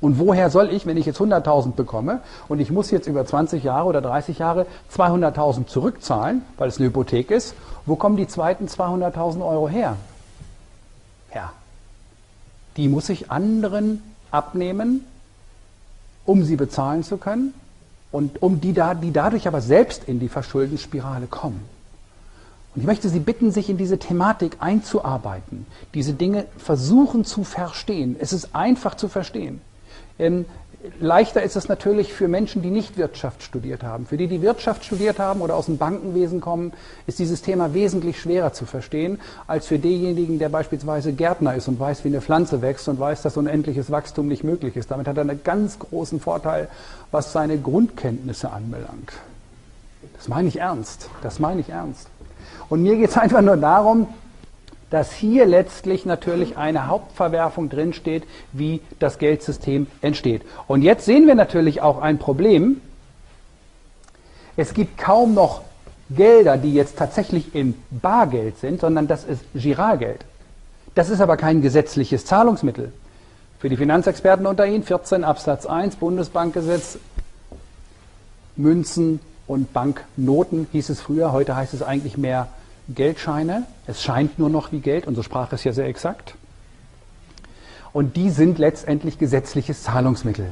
und woher soll ich, wenn ich jetzt 100.000 bekomme und ich muss jetzt über 20 Jahre oder 30 Jahre 200.000 zurückzahlen, weil es eine Hypothek ist, wo kommen die zweiten 200.000 Euro her? Ja, die muss ich anderen abnehmen, um sie bezahlen zu können und um die, da, die dadurch aber selbst in die Verschuldensspirale kommen. Und ich möchte Sie bitten, sich in diese Thematik einzuarbeiten, diese Dinge versuchen zu verstehen. Es ist einfach zu verstehen. Ähm, leichter ist es natürlich für Menschen, die nicht Wirtschaft studiert haben. Für die, die Wirtschaft studiert haben oder aus dem Bankenwesen kommen, ist dieses Thema wesentlich schwerer zu verstehen, als für denjenigen, der beispielsweise Gärtner ist und weiß, wie eine Pflanze wächst und weiß, dass unendliches Wachstum nicht möglich ist. Damit hat er einen ganz großen Vorteil, was seine Grundkenntnisse anbelangt. Das meine ich ernst. Das meine ich ernst. Und mir geht es <laughs> einfach nur darum, dass hier letztlich natürlich eine Hauptverwerfung drinsteht, wie das Geldsystem entsteht. Und jetzt sehen wir natürlich auch ein Problem. Es gibt kaum noch Gelder, die jetzt tatsächlich in Bargeld sind, sondern das ist Giralgeld. Das ist aber kein gesetzliches Zahlungsmittel. Für die Finanzexperten unter Ihnen 14 Absatz 1 Bundesbankgesetz Münzen und Banknoten hieß es früher, heute heißt es eigentlich mehr Geldscheine. Es scheint nur noch wie Geld, unsere Sprache ist ja sehr exakt. Und die sind letztendlich gesetzliches Zahlungsmittel.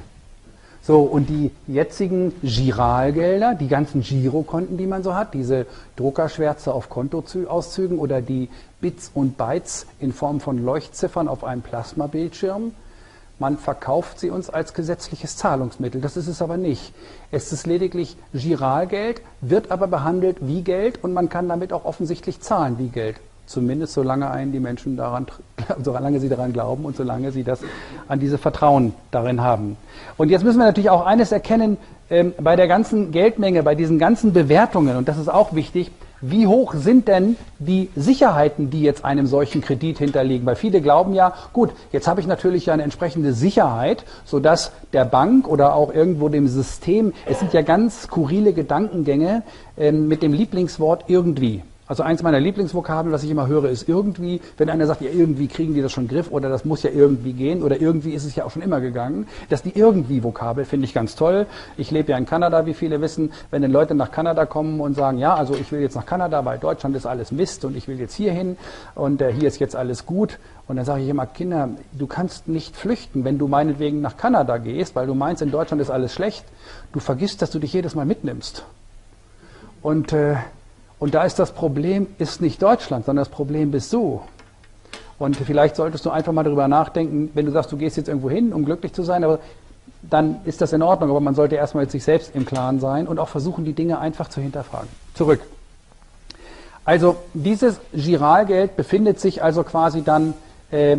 So, und die jetzigen Giralgelder, die ganzen Girokonten, die man so hat, diese Druckerschwärze auf Kontoauszügen oder die Bits und Bytes in Form von Leuchtziffern auf einem Plasmabildschirm, man verkauft sie uns als gesetzliches Zahlungsmittel. Das ist es aber nicht. Es ist lediglich Giralgeld, wird aber behandelt wie Geld und man kann damit auch offensichtlich zahlen wie Geld. Zumindest solange einen die Menschen daran, <laughs> solange sie daran glauben und solange sie das an diese Vertrauen darin haben. Und jetzt müssen wir natürlich auch eines erkennen, ähm, bei der ganzen Geldmenge, bei diesen ganzen Bewertungen, und das ist auch wichtig, wie hoch sind denn die Sicherheiten, die jetzt einem solchen Kredit hinterliegen? Weil viele glauben ja, gut, jetzt habe ich natürlich ja eine entsprechende Sicherheit, sodass der Bank oder auch irgendwo dem System, es sind ja ganz skurrile Gedankengänge äh, mit dem Lieblingswort irgendwie. Also eins meiner Lieblingsvokabeln, was ich immer höre, ist irgendwie, wenn einer sagt, ja irgendwie kriegen die das schon Griff oder das muss ja irgendwie gehen oder irgendwie ist es ja auch schon immer gegangen. Das die irgendwie Vokabel finde ich ganz toll. Ich lebe ja in Kanada, wie viele wissen. Wenn dann Leute nach Kanada kommen und sagen, ja, also ich will jetzt nach Kanada, weil Deutschland ist alles Mist und ich will jetzt hier hin und äh, hier ist jetzt alles gut. Und dann sage ich immer, Kinder, du kannst nicht flüchten, wenn du meinetwegen nach Kanada gehst, weil du meinst, in Deutschland ist alles schlecht. Du vergisst, dass du dich jedes Mal mitnimmst. Und äh, und da ist das Problem, ist nicht Deutschland, sondern das Problem bist du. Und vielleicht solltest du einfach mal darüber nachdenken, wenn du sagst, du gehst jetzt irgendwo hin, um glücklich zu sein, aber dann ist das in Ordnung. Aber man sollte erstmal mit sich selbst im Klaren sein und auch versuchen, die Dinge einfach zu hinterfragen. Zurück. Also dieses Giralgeld befindet sich also quasi dann äh,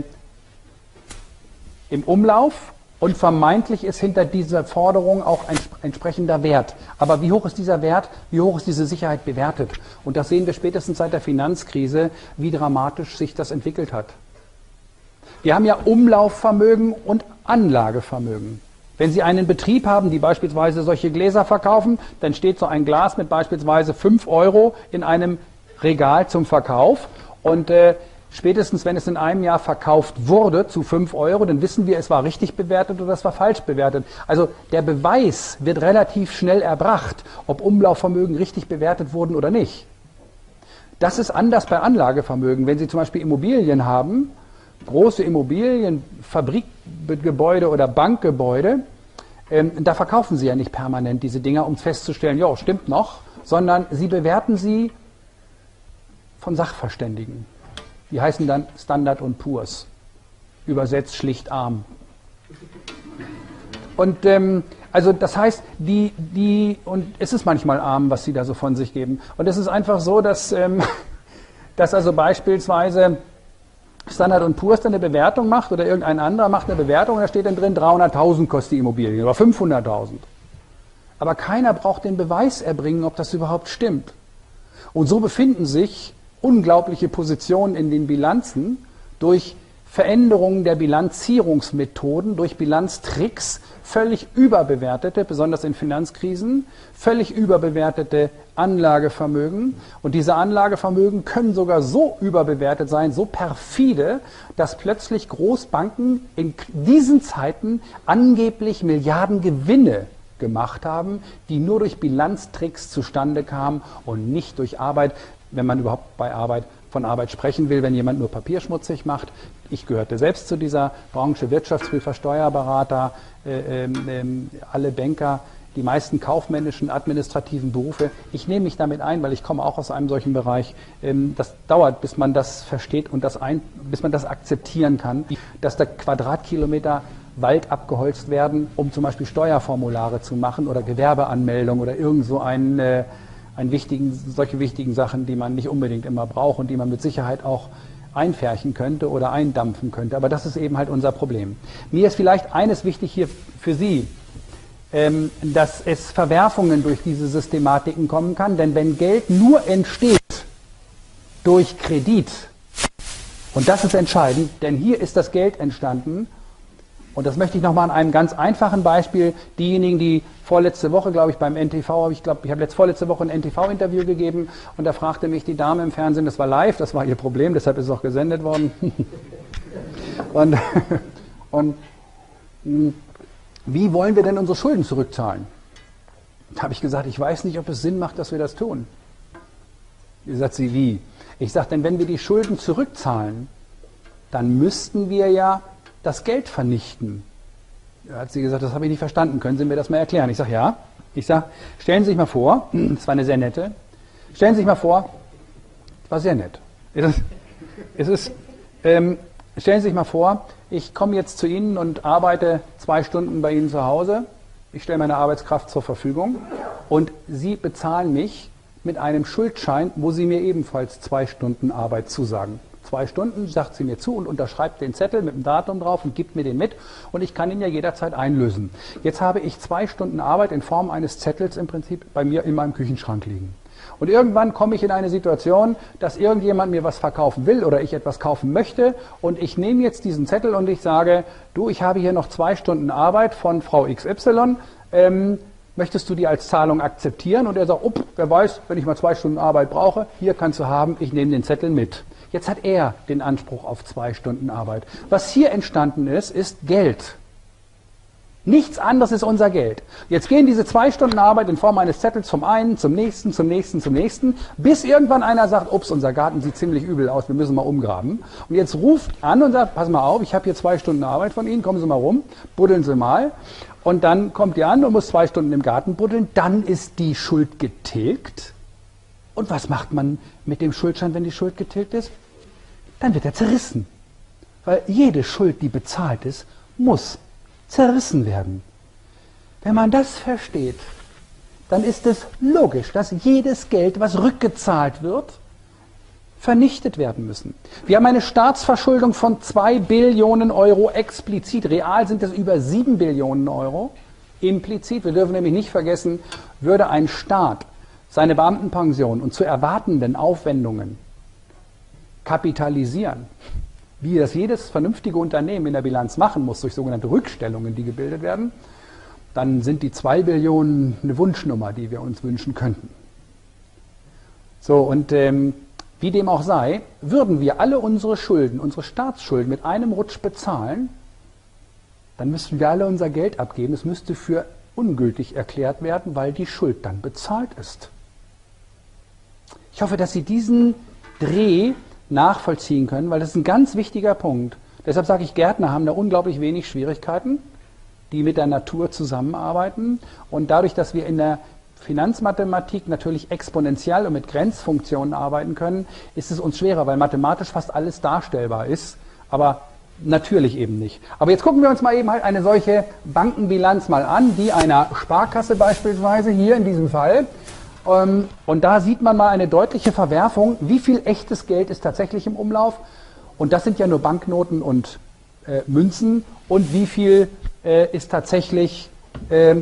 im Umlauf und vermeintlich ist hinter dieser Forderung auch ein entsprechender Wert. Aber wie hoch ist dieser Wert? Wie hoch ist diese Sicherheit bewertet? Und das sehen wir spätestens seit der Finanzkrise, wie dramatisch sich das entwickelt hat. Wir haben ja Umlaufvermögen und Anlagevermögen. Wenn Sie einen Betrieb haben, die beispielsweise solche Gläser verkaufen, dann steht so ein Glas mit beispielsweise 5 Euro in einem Regal zum Verkauf und äh, spätestens wenn es in einem Jahr verkauft wurde zu 5 Euro, dann wissen wir, es war richtig bewertet oder es war falsch bewertet. Also der Beweis wird relativ schnell erbracht, ob Umlaufvermögen richtig bewertet wurden oder nicht. Das ist anders bei Anlagevermögen. Wenn Sie zum Beispiel Immobilien haben, große Immobilien, Fabrikgebäude oder Bankgebäude, ähm, da verkaufen Sie ja nicht permanent diese Dinger, um festzustellen, ja, stimmt noch, sondern Sie bewerten sie von Sachverständigen. Die heißen dann Standard und Purs, übersetzt schlicht arm. Und ähm, also das heißt, die, die, und es ist manchmal arm, was sie da so von sich geben. Und es ist einfach so, dass, ähm, <laughs> dass also beispielsweise Standard und Poor's dann eine Bewertung macht oder irgendein anderer macht eine Bewertung und da steht dann drin, 300.000 kostet die Immobilie oder 500.000. Aber keiner braucht den Beweis erbringen, ob das überhaupt stimmt. Und so befinden sich unglaubliche Positionen in den Bilanzen durch Veränderungen der Bilanzierungsmethoden, durch Bilanztricks, völlig überbewertete, besonders in Finanzkrisen, völlig überbewertete Anlagevermögen. Und diese Anlagevermögen können sogar so überbewertet sein, so perfide, dass plötzlich Großbanken in diesen Zeiten angeblich Milliarden Gewinne gemacht haben, die nur durch Bilanztricks zustande kamen und nicht durch Arbeit, wenn man überhaupt bei Arbeit von Arbeit sprechen will, wenn jemand nur Papier schmutzig macht. Ich gehörte selbst zu dieser Branche, Wirtschaftsprüfer, Steuerberater, äh, äh, alle Banker, die meisten kaufmännischen, administrativen Berufe. Ich nehme mich damit ein, weil ich komme auch aus einem solchen Bereich. Ähm, das dauert, bis man das versteht und das ein, bis man das akzeptieren kann, dass da Quadratkilometer Wald abgeholzt werden, um zum Beispiel Steuerformulare zu machen oder Gewerbeanmeldung oder irgend so ein äh, einen wichtigen, solche wichtigen Sachen, die man nicht unbedingt immer braucht und die man mit Sicherheit auch einfärchen könnte oder eindampfen könnte. Aber das ist eben halt unser Problem. Mir ist vielleicht eines wichtig hier für Sie, ähm, dass es Verwerfungen durch diese Systematiken kommen kann, denn wenn Geld nur entsteht durch Kredit, und das ist entscheidend, denn hier ist das Geld entstanden und das möchte ich nochmal an einem ganz einfachen Beispiel. Diejenigen, die vorletzte Woche, glaube ich, beim NTV, ich glaube, ich habe jetzt vorletzte Woche ein NTV-Interview gegeben und da fragte mich die Dame im Fernsehen, das war live, das war ihr Problem, deshalb ist es auch gesendet worden. <laughs> und, und hm, wie wollen wir denn unsere Schulden zurückzahlen? Da habe ich gesagt, ich weiß nicht, ob es Sinn macht, dass wir das tun. Sagt sie, wie? Ich sage, denn wenn wir die Schulden zurückzahlen, dann müssten wir ja das Geld vernichten. Da hat sie gesagt, das habe ich nicht verstanden. Können Sie mir das mal erklären? Ich sage, ja. Ich sage, stellen Sie sich mal vor, <clears throat> das war eine sehr nette, stellen Sie sich mal vor, das war sehr nett. Es ist, ähm, stellen Sie sich mal vor, ich komme jetzt zu Ihnen und arbeite zwei Stunden bei Ihnen zu Hause. Ich stelle meine Arbeitskraft zur Verfügung und Sie bezahlen mich mit einem Schuldschein, wo Sie mir ebenfalls zwei Stunden Arbeit zusagen zwei Stunden, sagt sie mir zu und unterschreibt den Zettel mit dem Datum drauf und gibt mir den mit und ich kann ihn ja jederzeit einlösen. Jetzt habe ich zwei Stunden Arbeit in Form eines Zettels im Prinzip bei mir in meinem Küchenschrank liegen. Und irgendwann komme ich in eine Situation, dass irgendjemand mir was verkaufen will oder ich etwas kaufen möchte und ich nehme jetzt diesen Zettel und ich sage, du, ich habe hier noch zwei Stunden Arbeit von Frau XY, ähm, möchtest du die als Zahlung akzeptieren? Und er sagt, oh, wer weiß, wenn ich mal zwei Stunden Arbeit brauche, hier kannst du haben, ich nehme den Zettel mit. Jetzt hat er den Anspruch auf zwei Stunden Arbeit. Was hier entstanden ist, ist Geld. Nichts anderes ist unser Geld. Jetzt gehen diese zwei Stunden Arbeit in Form eines Zettels vom einen zum nächsten, zum nächsten, zum nächsten, bis irgendwann einer sagt, ups, unser Garten sieht ziemlich übel aus, wir müssen mal umgraben. Und jetzt ruft an und sagt, pass mal auf, ich habe hier zwei Stunden Arbeit von Ihnen, kommen Sie mal rum, buddeln Sie mal. Und dann kommt ihr an und muss zwei Stunden im Garten buddeln, dann ist die Schuld getilgt. Und was macht man mit dem Schuldschein, wenn die Schuld getilgt ist? Dann wird er zerrissen. Weil jede Schuld, die bezahlt ist, muss zerrissen werden. Wenn man das versteht, dann ist es logisch, dass jedes Geld, was rückgezahlt wird, vernichtet werden müssen. Wir haben eine Staatsverschuldung von 2 Billionen Euro explizit. Real sind es über 7 Billionen Euro. Implizit, wir dürfen nämlich nicht vergessen, würde ein Staat seine Beamtenpension und zu erwartenden Aufwendungen kapitalisieren, wie das jedes vernünftige Unternehmen in der Bilanz machen muss durch sogenannte Rückstellungen, die gebildet werden, dann sind die 2 Billionen eine Wunschnummer, die wir uns wünschen könnten. So, und ähm, wie dem auch sei, würden wir alle unsere Schulden, unsere Staatsschulden mit einem Rutsch bezahlen, dann müssten wir alle unser Geld abgeben. Es müsste für ungültig erklärt werden, weil die Schuld dann bezahlt ist. Ich hoffe, dass Sie diesen Dreh nachvollziehen können, weil das ist ein ganz wichtiger Punkt. Deshalb sage ich, Gärtner haben da unglaublich wenig Schwierigkeiten, die mit der Natur zusammenarbeiten. Und dadurch, dass wir in der Finanzmathematik natürlich exponentiell und mit Grenzfunktionen arbeiten können, ist es uns schwerer, weil mathematisch fast alles darstellbar ist, aber natürlich eben nicht. Aber jetzt gucken wir uns mal eben halt eine solche Bankenbilanz mal an, die einer Sparkasse beispielsweise hier in diesem Fall. Ähm, und da sieht man mal eine deutliche Verwerfung, wie viel echtes Geld ist tatsächlich im Umlauf. Und das sind ja nur Banknoten und äh, Münzen. Und wie viel äh, ist tatsächlich äh,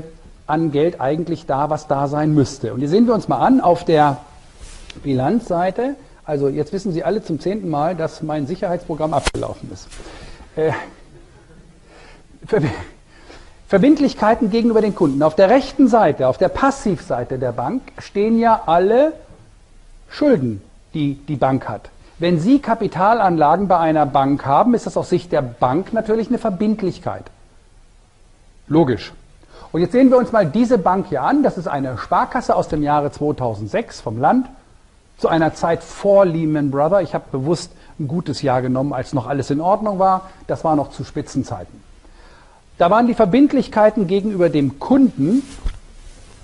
an Geld eigentlich da, was da sein müsste. Und hier sehen wir uns mal an auf der Bilanzseite. Also jetzt wissen Sie alle zum zehnten Mal, dass mein Sicherheitsprogramm abgelaufen ist. Verbindlichkeiten gegenüber den Kunden. Auf der rechten Seite, auf der Passivseite der Bank stehen ja alle Schulden, die die Bank hat. Wenn Sie Kapitalanlagen bei einer Bank haben, ist das aus Sicht der Bank natürlich eine Verbindlichkeit. Logisch. Und jetzt sehen wir uns mal diese Bank hier an. Das ist eine Sparkasse aus dem Jahre 2006 vom Land zu einer Zeit vor Lehman Brothers. Ich habe bewusst ein gutes Jahr genommen, als noch alles in Ordnung war. Das war noch zu Spitzenzeiten. Da waren die Verbindlichkeiten gegenüber dem Kunden,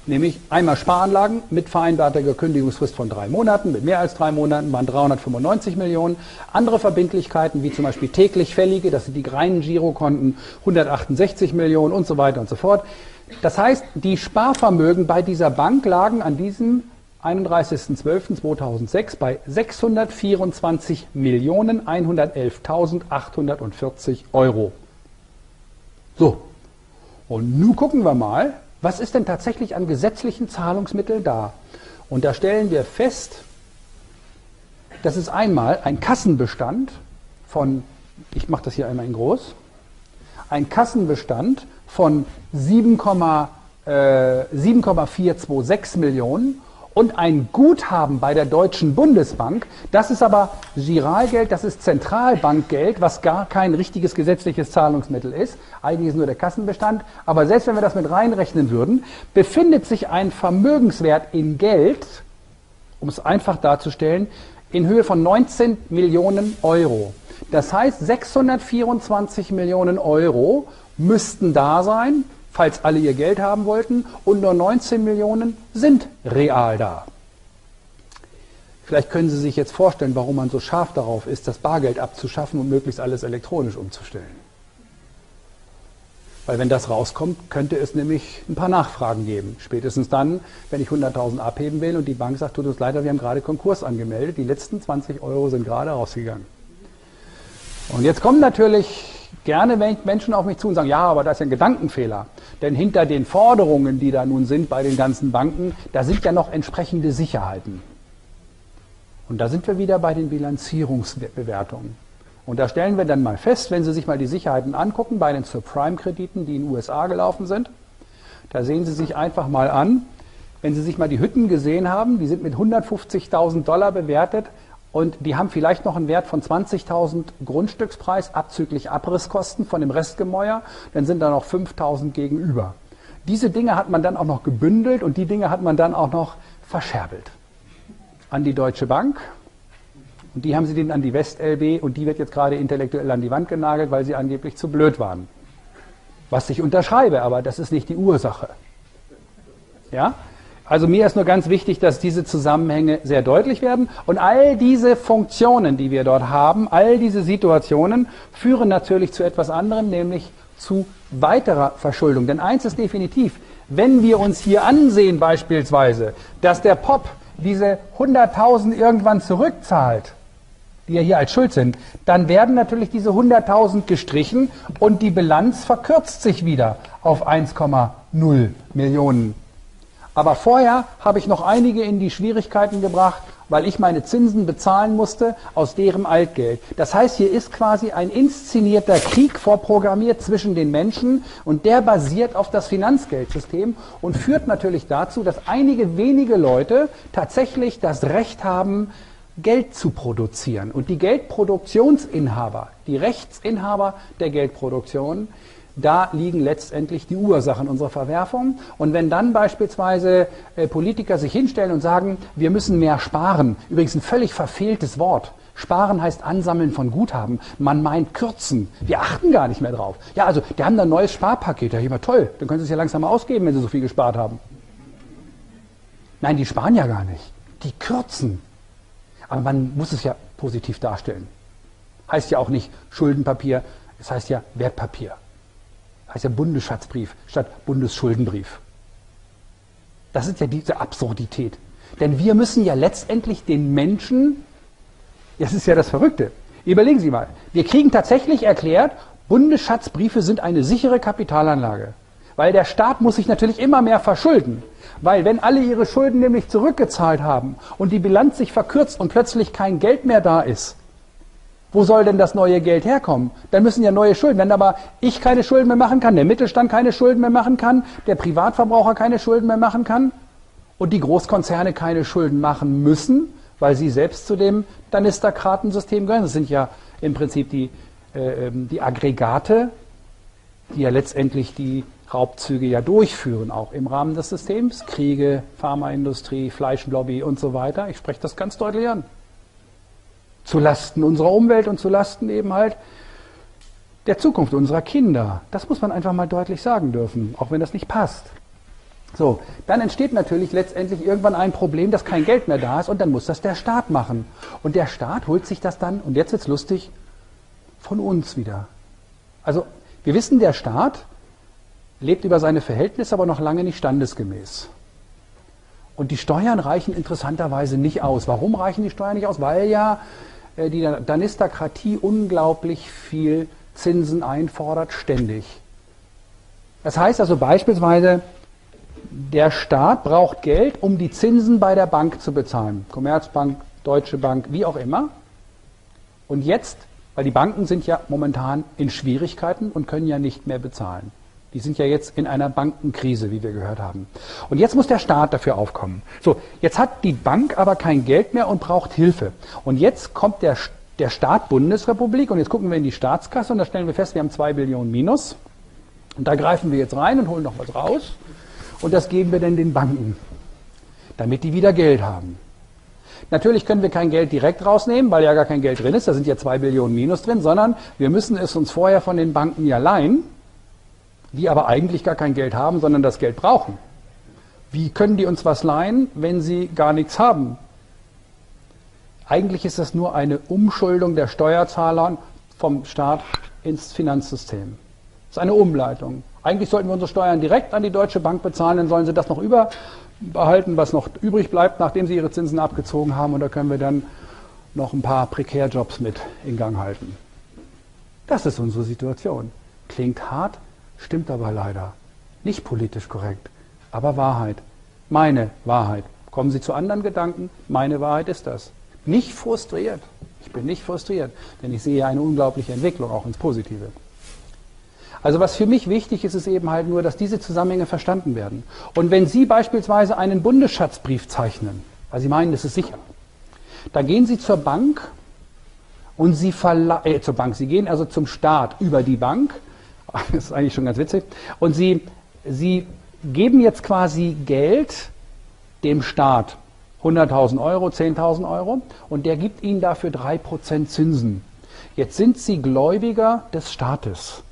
nämlich einmal Sparanlagen mit vereinbarter Kündigungsfrist von drei Monaten, mit mehr als drei Monaten waren 395 Millionen. Andere Verbindlichkeiten, wie zum Beispiel täglich fällige, das sind die reinen Girokonten, 168 Millionen und so weiter und so fort. Das heißt, die Sparvermögen bei dieser Bank lagen an diesem 31.12.2006 bei 624.111.840 Euro. So, und nun gucken wir mal, was ist denn tatsächlich an gesetzlichen Zahlungsmitteln da? Und da stellen wir fest, das ist einmal ein Kassenbestand von, ich mache das hier einmal in groß, ein Kassenbestand von 7,426 äh, Millionen und ein Guthaben bei der Deutschen Bundesbank, das ist aber Giralgeld, das ist Zentralbankgeld, was gar kein richtiges gesetzliches Zahlungsmittel ist. Eigentlich ist nur der Kassenbestand. Aber selbst wenn wir das mit reinrechnen würden, befindet sich ein Vermögenswert in Geld, um es einfach darzustellen, in Höhe von 19 Millionen Euro. Das heißt, 624 Millionen Euro müssten da sein, falls alle ihr Geld haben wollten, und nur 19 Millionen sind real da. Vielleicht können Sie sich jetzt vorstellen, warum man so scharf darauf ist, das Bargeld abzuschaffen und möglichst alles elektronisch umzustellen. Weil wenn das rauskommt, könnte es nämlich ein paar Nachfragen geben. Spätestens dann, wenn ich 100.000 abheben will und die Bank sagt, tut uns leid, wir haben gerade Konkurs angemeldet, die letzten 20 Euro sind gerade rausgegangen. Und jetzt kommen natürlich gerne Menschen auf mich zu und sagen, ja, aber das ist ein Gedankenfehler. Denn hinter den Forderungen, die da nun sind bei den ganzen Banken, da sind ja noch entsprechende Sicherheiten. Und da sind wir wieder bei den Bilanzierungsbewertungen. Und da stellen wir dann mal fest, wenn Sie sich mal die Sicherheiten angucken bei den Subprime-Krediten, die in den USA gelaufen sind, da sehen Sie sich einfach mal an, wenn Sie sich mal die Hütten gesehen haben, die sind mit 150.000 Dollar bewertet und die haben vielleicht noch einen Wert von 20.000 Grundstückspreis abzüglich Abrisskosten von dem Restgemäuer, dann sind da noch 5.000 gegenüber. Diese Dinge hat man dann auch noch gebündelt und die Dinge hat man dann auch noch verscherbelt. An die Deutsche Bank und die haben sie dann an die WestLB und die wird jetzt gerade intellektuell an die Wand genagelt, weil sie angeblich zu blöd waren. Was ich unterschreibe, aber das ist nicht die Ursache. Ja? Also mir ist nur ganz wichtig, dass diese Zusammenhänge sehr deutlich werden. Und all diese Funktionen, die wir dort haben, all diese Situationen führen natürlich zu etwas anderem, nämlich zu weiterer Verschuldung. Denn eins ist definitiv, wenn wir uns hier ansehen beispielsweise, dass der Pop diese 100.000 irgendwann zurückzahlt, die ja hier als Schuld sind, dann werden natürlich diese 100.000 gestrichen und die Bilanz verkürzt sich wieder auf 1,0 Millionen aber vorher habe ich noch einige in die Schwierigkeiten gebracht, weil ich meine Zinsen bezahlen musste aus deren Altgeld. Das heißt, hier ist quasi ein inszenierter Krieg vorprogrammiert zwischen den Menschen und der basiert auf das Finanzgeldsystem und führt natürlich dazu, dass einige wenige Leute tatsächlich das Recht haben, Geld zu produzieren. Und die Geldproduktionsinhaber, die Rechtsinhaber der Geldproduktion, da liegen letztendlich die Ursachen unserer Verwerfung. Und wenn dann beispielsweise äh, Politiker sich hinstellen und sagen, wir müssen mehr sparen, übrigens ein völlig verfehltes Wort. Sparen heißt Ansammeln von Guthaben. Man meint kürzen. Wir achten gar nicht mehr drauf. Ja, also, die haben da ein neues Sparpaket. Ja, immer toll. Dann können sie es ja langsam ausgeben, wenn sie so viel gespart haben. Nein, die sparen ja gar nicht. Die kürzen. Aber man muss es ja positiv darstellen. Heißt ja auch nicht Schuldenpapier, es heißt ja Wertpapier heißt ja Bundesschatzbrief statt Bundesschuldenbrief. Das ist ja diese Absurdität. Denn wir müssen ja letztendlich den Menschen, das ist ja das Verrückte, überlegen Sie mal, wir kriegen tatsächlich erklärt, Bundesschatzbriefe sind eine sichere Kapitalanlage. Weil der Staat muss sich natürlich immer mehr verschulden. Weil wenn alle ihre Schulden nämlich zurückgezahlt haben und die Bilanz sich verkürzt und plötzlich kein Geld mehr da ist, wo soll denn das neue Geld herkommen? Dann müssen ja neue Schulden. Wenn aber ich keine Schulden mehr machen kann, der Mittelstand keine Schulden mehr machen kann, der Privatverbraucher keine Schulden mehr machen kann und die Großkonzerne keine Schulden machen müssen, weil sie selbst zu dem Danisterkratensystem gehören. Das sind ja im Prinzip die, äh, ähm, die Aggregate, die ja letztendlich die Raubzüge ja durchführen, auch im Rahmen des Systems. Kriege, Pharmaindustrie, Fleischlobby und so weiter. Ich spreche das ganz deutlich an zu Lasten unserer Umwelt und zu Lasten eben halt der Zukunft unserer Kinder. Das muss man einfach mal deutlich sagen dürfen, auch wenn das nicht passt. So, dann entsteht natürlich letztendlich irgendwann ein Problem, dass kein Geld mehr da ist und dann muss das der Staat machen. Und der Staat holt sich das dann, und jetzt wird's lustig, von uns wieder. Also, wir wissen, der Staat lebt über seine Verhältnisse, aber noch lange nicht standesgemäß. Und die Steuern reichen interessanterweise nicht aus. Warum reichen die Steuern nicht aus? Weil ja äh, die Danistokratie unglaublich viel Zinsen einfordert, ständig. Das heißt also beispielsweise, der Staat braucht Geld, um die Zinsen bei der Bank zu bezahlen. Commerzbank, Deutsche Bank, wie auch immer. Und jetzt, weil die Banken sind ja momentan in Schwierigkeiten und können ja nicht mehr bezahlen. Die sind ja jetzt in einer Bankenkrise, wie wir gehört haben. Und jetzt muss der Staat dafür aufkommen. So, jetzt hat die Bank aber kein Geld mehr und braucht Hilfe. Und jetzt kommt der, der Staat Bundesrepublik und jetzt gucken wir in die Staatskasse und da stellen wir fest, wir haben zwei Billionen Minus. Und da greifen wir jetzt rein und holen noch was raus. Und das geben wir dann den Banken, damit die wieder Geld haben. Natürlich können wir kein Geld direkt rausnehmen, weil ja gar kein Geld drin ist. Da sind ja zwei Billionen Minus drin, sondern wir müssen es uns vorher von den Banken ja leihen die aber eigentlich gar kein Geld haben, sondern das Geld brauchen. Wie können die uns was leihen, wenn sie gar nichts haben? Eigentlich ist das nur eine Umschuldung der Steuerzahler vom Staat ins Finanzsystem. Das ist eine Umleitung. Eigentlich sollten wir unsere Steuern direkt an die Deutsche Bank bezahlen, dann sollen sie das noch überbehalten, was noch übrig bleibt, nachdem sie ihre Zinsen abgezogen haben. Und da können wir dann noch ein paar Prekärjobs mit in Gang halten. Das ist unsere Situation. Klingt hart, Stimmt aber leider. Nicht politisch korrekt, aber Wahrheit. Meine Wahrheit. Kommen Sie zu anderen Gedanken? Meine Wahrheit ist das. Nicht frustriert. Ich bin nicht frustriert, denn ich sehe eine unglaubliche Entwicklung, auch ins Positive. Also was für mich wichtig ist, ist eben halt nur, dass diese Zusammenhänge verstanden werden. Und wenn Sie beispielsweise einen Bundesschatzbrief zeichnen, weil Sie meinen, das ist sicher, dann gehen Sie zur Bank und Sie verla äh, zur Bank, Sie gehen also zum Staat über die Bank <laughs> Das ist eigentlich schon ganz witzig. Und sie, sie geben jetzt quasi Geld dem Staat. 100.000 Euro, 10.000 Euro. Und der gibt ihnen dafür 3% Zinsen. Jetzt sind sie Gläubiger des Staates.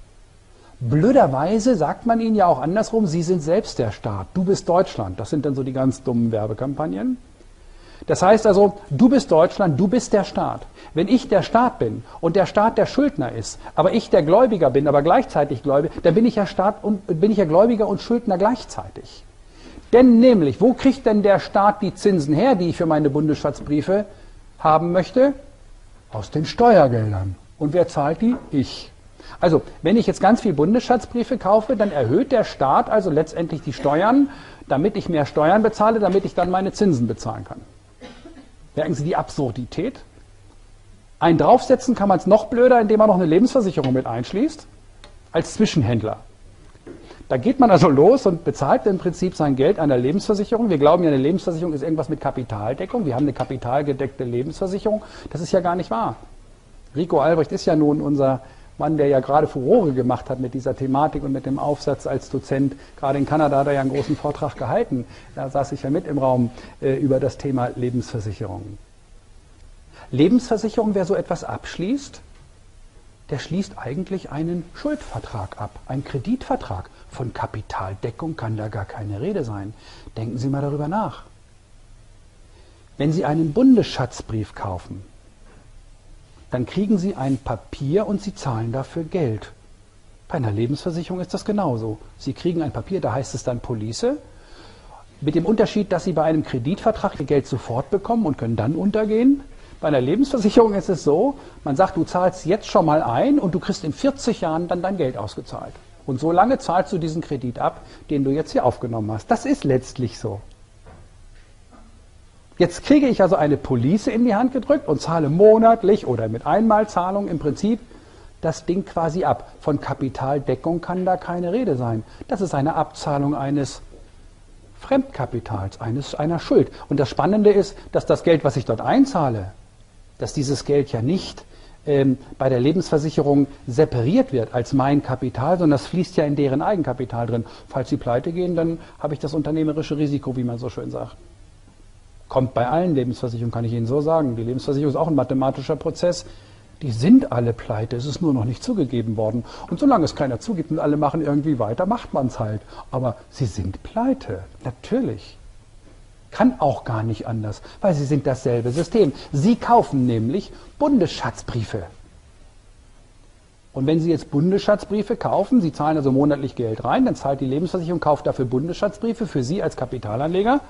Blöderweise sagt man ihnen ja auch andersrum, sie sind selbst der Staat. Du bist Deutschland. Das sind dann so die ganz dummen Werbekampagnen. Das heißt also, du bist Deutschland, du bist der Staat. Wenn ich der Staat bin und der Staat der Schuldner ist, aber ich der Gläubiger bin, aber gleichzeitig Gläubiger, dann bin ich ja Staat und bin ich ja Gläubiger und Schuldner gleichzeitig. Denn nämlich, wo kriegt denn der Staat die Zinsen her, die ich für meine Bundesschatzbriefe haben möchte? Aus den Steuergeldern. Und wer zahlt die? Ich. Also, wenn ich jetzt ganz viel Bundesschatzbriefe kaufe, dann erhöht der Staat also letztendlich die Steuern, damit ich mehr Steuern bezahle, damit ich dann meine Zinsen bezahlen kann. Merken Sie die Absurdität? Ein draufsetzen kann man es noch blöder, indem man noch eine Lebensversicherung mit einschließt, als Zwischenhändler. Da geht man also los und bezahlt im Prinzip sein Geld einer Lebensversicherung. Wir glauben ja, eine Lebensversicherung ist irgendwas mit Kapitaldeckung. Wir haben eine kapitalgedeckte Lebensversicherung. Das ist ja gar nicht wahr. Rico Albrecht ist ja nun unser Mann, der ja gerade Furore gemacht hat mit dieser Thematik und mit dem Aufsatz als Dozent. Gerade in Kanada hat er ja einen großen Vortrag gehalten. Da saß ich ja mit im Raum äh, über das Thema Lebensversicherung. Lebensversicherung, wer so etwas abschließt, der schließt eigentlich einen Schuldvertrag ab, einen Kreditvertrag. Von Kapitaldeckung kann da gar keine Rede sein. Denken Sie mal darüber nach. Wenn Sie einen Bundesschatzbrief kaufen, dann kriegen Sie ein Papier und Sie zahlen dafür Geld. Bei einer Lebensversicherung ist das genauso. Sie kriegen ein Papier, da heißt es dann Police, mit dem Unterschied, dass Sie bei einem Kreditvertrag Ihr Geld sofort bekommen und können dann untergehen. Bei einer Lebensversicherung ist es so, man sagt, du zahlst jetzt schon mal ein und du kriegst in 40 Jahren dann dein Geld ausgezahlt. Und so lange zahlst du diesen Kredit ab, den du jetzt hier aufgenommen hast. Das ist letztlich so. Jetzt kriege ich also eine Police in die Hand gedrückt und zahle monatlich oder mit Einmalzahlung im Prinzip das Ding quasi ab. Von Kapitaldeckung kann da keine Rede sein. Das ist eine Abzahlung eines Fremdkapitals, eines, einer Schuld. Und das Spannende ist, dass das Geld, was ich dort einzahle, dass dieses Geld ja nicht ähm, bei der Lebensversicherung separiert wird als mein Kapital, sondern das fließt ja in deren Eigenkapital drin. Falls sie pleite gehen, dann habe ich das unternehmerische Risiko, wie man so schön sagt. Kommt bei allen Lebensversicherungen, kann ich Ihnen so sagen. Die Lebensversicherung ist auch ein mathematischer Prozess. Die sind alle pleite, es ist nur noch nicht zugegeben worden. Und solange es keiner zugibt und alle machen irgendwie weiter, macht man es halt. Aber sie sind pleite, natürlich. Kann auch gar nicht anders, weil sie sind dasselbe System. Sie kaufen nämlich Bundesschatzbriefe. Und wenn Sie jetzt Bundesschatzbriefe kaufen, Sie zahlen also monatlich Geld rein, dann zahlt die Lebensversicherung, kauft dafür Bundesschatzbriefe für Sie als Kapitalanleger.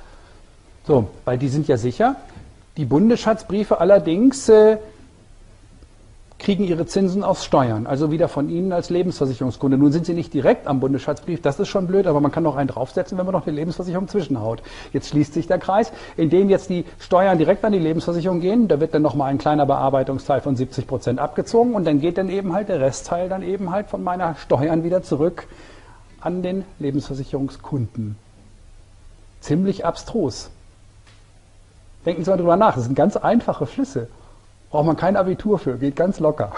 So, weil die sind ja sicher. Die Bundesschatzbriefe allerdings äh, kriegen ihre Zinsen aus Steuern, also wieder von Ihnen als Lebensversicherungskunde. Nun sind Sie nicht direkt am Bundesschatzbrief, das ist schon blöd, aber man kann noch einen draufsetzen, wenn man noch eine Lebensversicherung zwischenhaut. Jetzt schließt sich der Kreis, indem jetzt die Steuern direkt an die Lebensversicherung gehen, da wird dann nochmal ein kleiner Bearbeitungsteil von 70 Prozent abgezogen und dann geht dann eben halt der Restteil dann eben halt von meiner Steuern wieder zurück an den Lebensversicherungskunden. Ziemlich abstrus. Denken Sie mal drüber nach, das sind ganz einfache Flüsse. Braucht man kein Abitur für, geht ganz locker.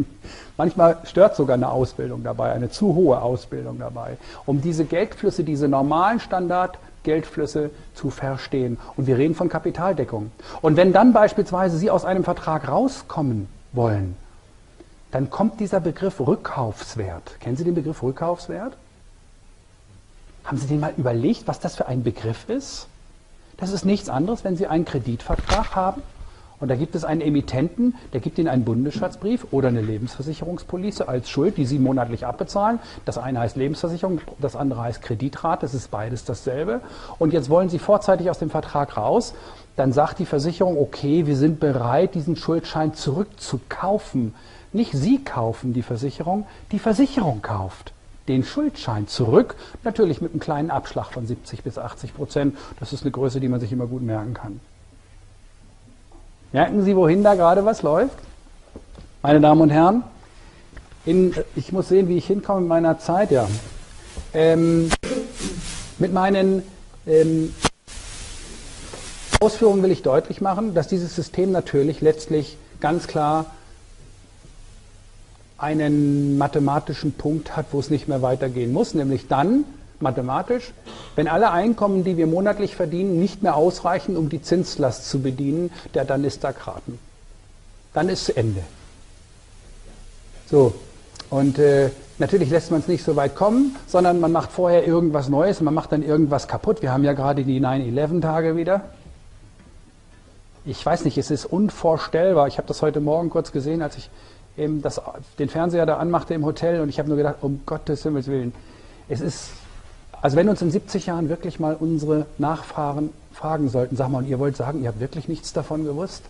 <laughs> Manchmal stört sogar eine Ausbildung dabei, eine zu hohe Ausbildung dabei, um diese Geldflüsse, diese normalen Standardgeldflüsse zu verstehen. Und wir reden von Kapitaldeckung. Und wenn dann beispielsweise Sie aus einem Vertrag rauskommen wollen, dann kommt dieser Begriff Rückkaufswert. Kennen Sie den Begriff Rückkaufswert? Haben Sie den mal überlegt, was das für ein Begriff ist? Das ist nichts anderes, wenn Sie einen Kreditvertrag haben und da gibt es einen Emittenten, der gibt Ihnen einen Bundesschatzbrief oder eine Lebensversicherungspolice als Schuld, die Sie monatlich abbezahlen. Das eine heißt Lebensversicherung, das andere heißt Kreditrat, das ist beides dasselbe. Und jetzt wollen Sie vorzeitig aus dem Vertrag raus. Dann sagt die Versicherung, okay, wir sind bereit, diesen Schuldschein zurückzukaufen. Nicht Sie kaufen die Versicherung, die Versicherung kauft den Schuldschein zurück, natürlich mit einem kleinen Abschlag von 70 bis 80 Prozent. Das ist eine Größe, die man sich immer gut merken kann. Merken Sie, wohin da gerade was läuft? Meine Damen und Herren, in, ich muss sehen, wie ich hinkomme in meiner Zeit, ja. Ähm, mit meinen ähm, Ausführungen will ich deutlich machen, dass dieses System natürlich letztlich ganz klar einen mathematischen Punkt hat, wo es nicht mehr weitergehen muss, nämlich dann, mathematisch, wenn alle Einkommen, die wir monatlich verdienen, nicht mehr ausreichen, um die Zinslast zu bedienen, der dann ist da Kraten. Dann ist Ende. So, und äh, natürlich lässt man es nicht so weit kommen, sondern man macht vorher irgendwas Neues, man macht dann irgendwas kaputt. Wir haben ja gerade die 9-11-Tage wieder. Ich weiß nicht, es ist unvorstellbar. Ich habe das heute Morgen kurz gesehen, als ich eben das, den Fernseher da anmachte im Hotel und ich habe nur gedacht, um Gottes Himmels Willen, es ist also wenn uns in 70 Jahren wirklich mal unsere Nachfahren fragen sollten, sag mal, und ihr wollt sagen, ihr habt wirklich nichts davon gewusst,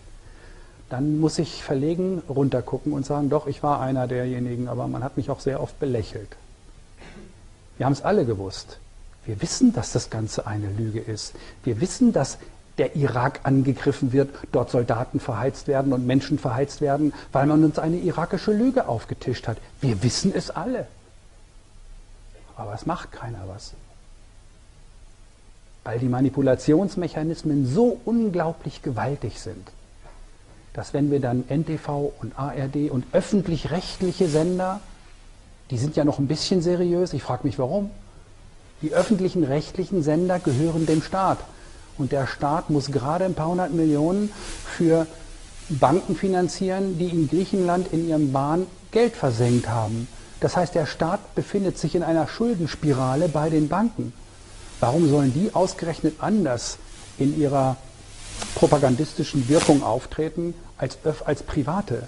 dann muss ich verlegen runtergucken und sagen, doch, ich war einer derjenigen, aber man hat mich auch sehr oft belächelt. Wir haben es alle gewusst. Wir wissen, dass das Ganze eine Lüge ist. Wir wissen, dass der Irak angegriffen wird, dort Soldaten verheizt werden und Menschen verheizt werden, weil man uns eine irakische Lüge aufgetischt hat. Wir wissen es alle. Aber es macht keiner was. Weil die Manipulationsmechanismen so unglaublich gewaltig sind, dass wenn wir dann NTV und ARD und öffentlich-rechtliche Sender, die sind ja noch ein bisschen seriös, ich frage mich warum, die öffentlichen rechtlichen Sender gehören dem Staat. Und der Staat muss gerade ein paar hundert Millionen für Banken finanzieren, die in Griechenland in ihrem Bahn Geld versenkt haben. Das heißt, der Staat befindet sich in einer Schuldenspirale bei den Banken. Warum sollen die ausgerechnet anders in ihrer propagandistischen Wirkung auftreten als, als Private?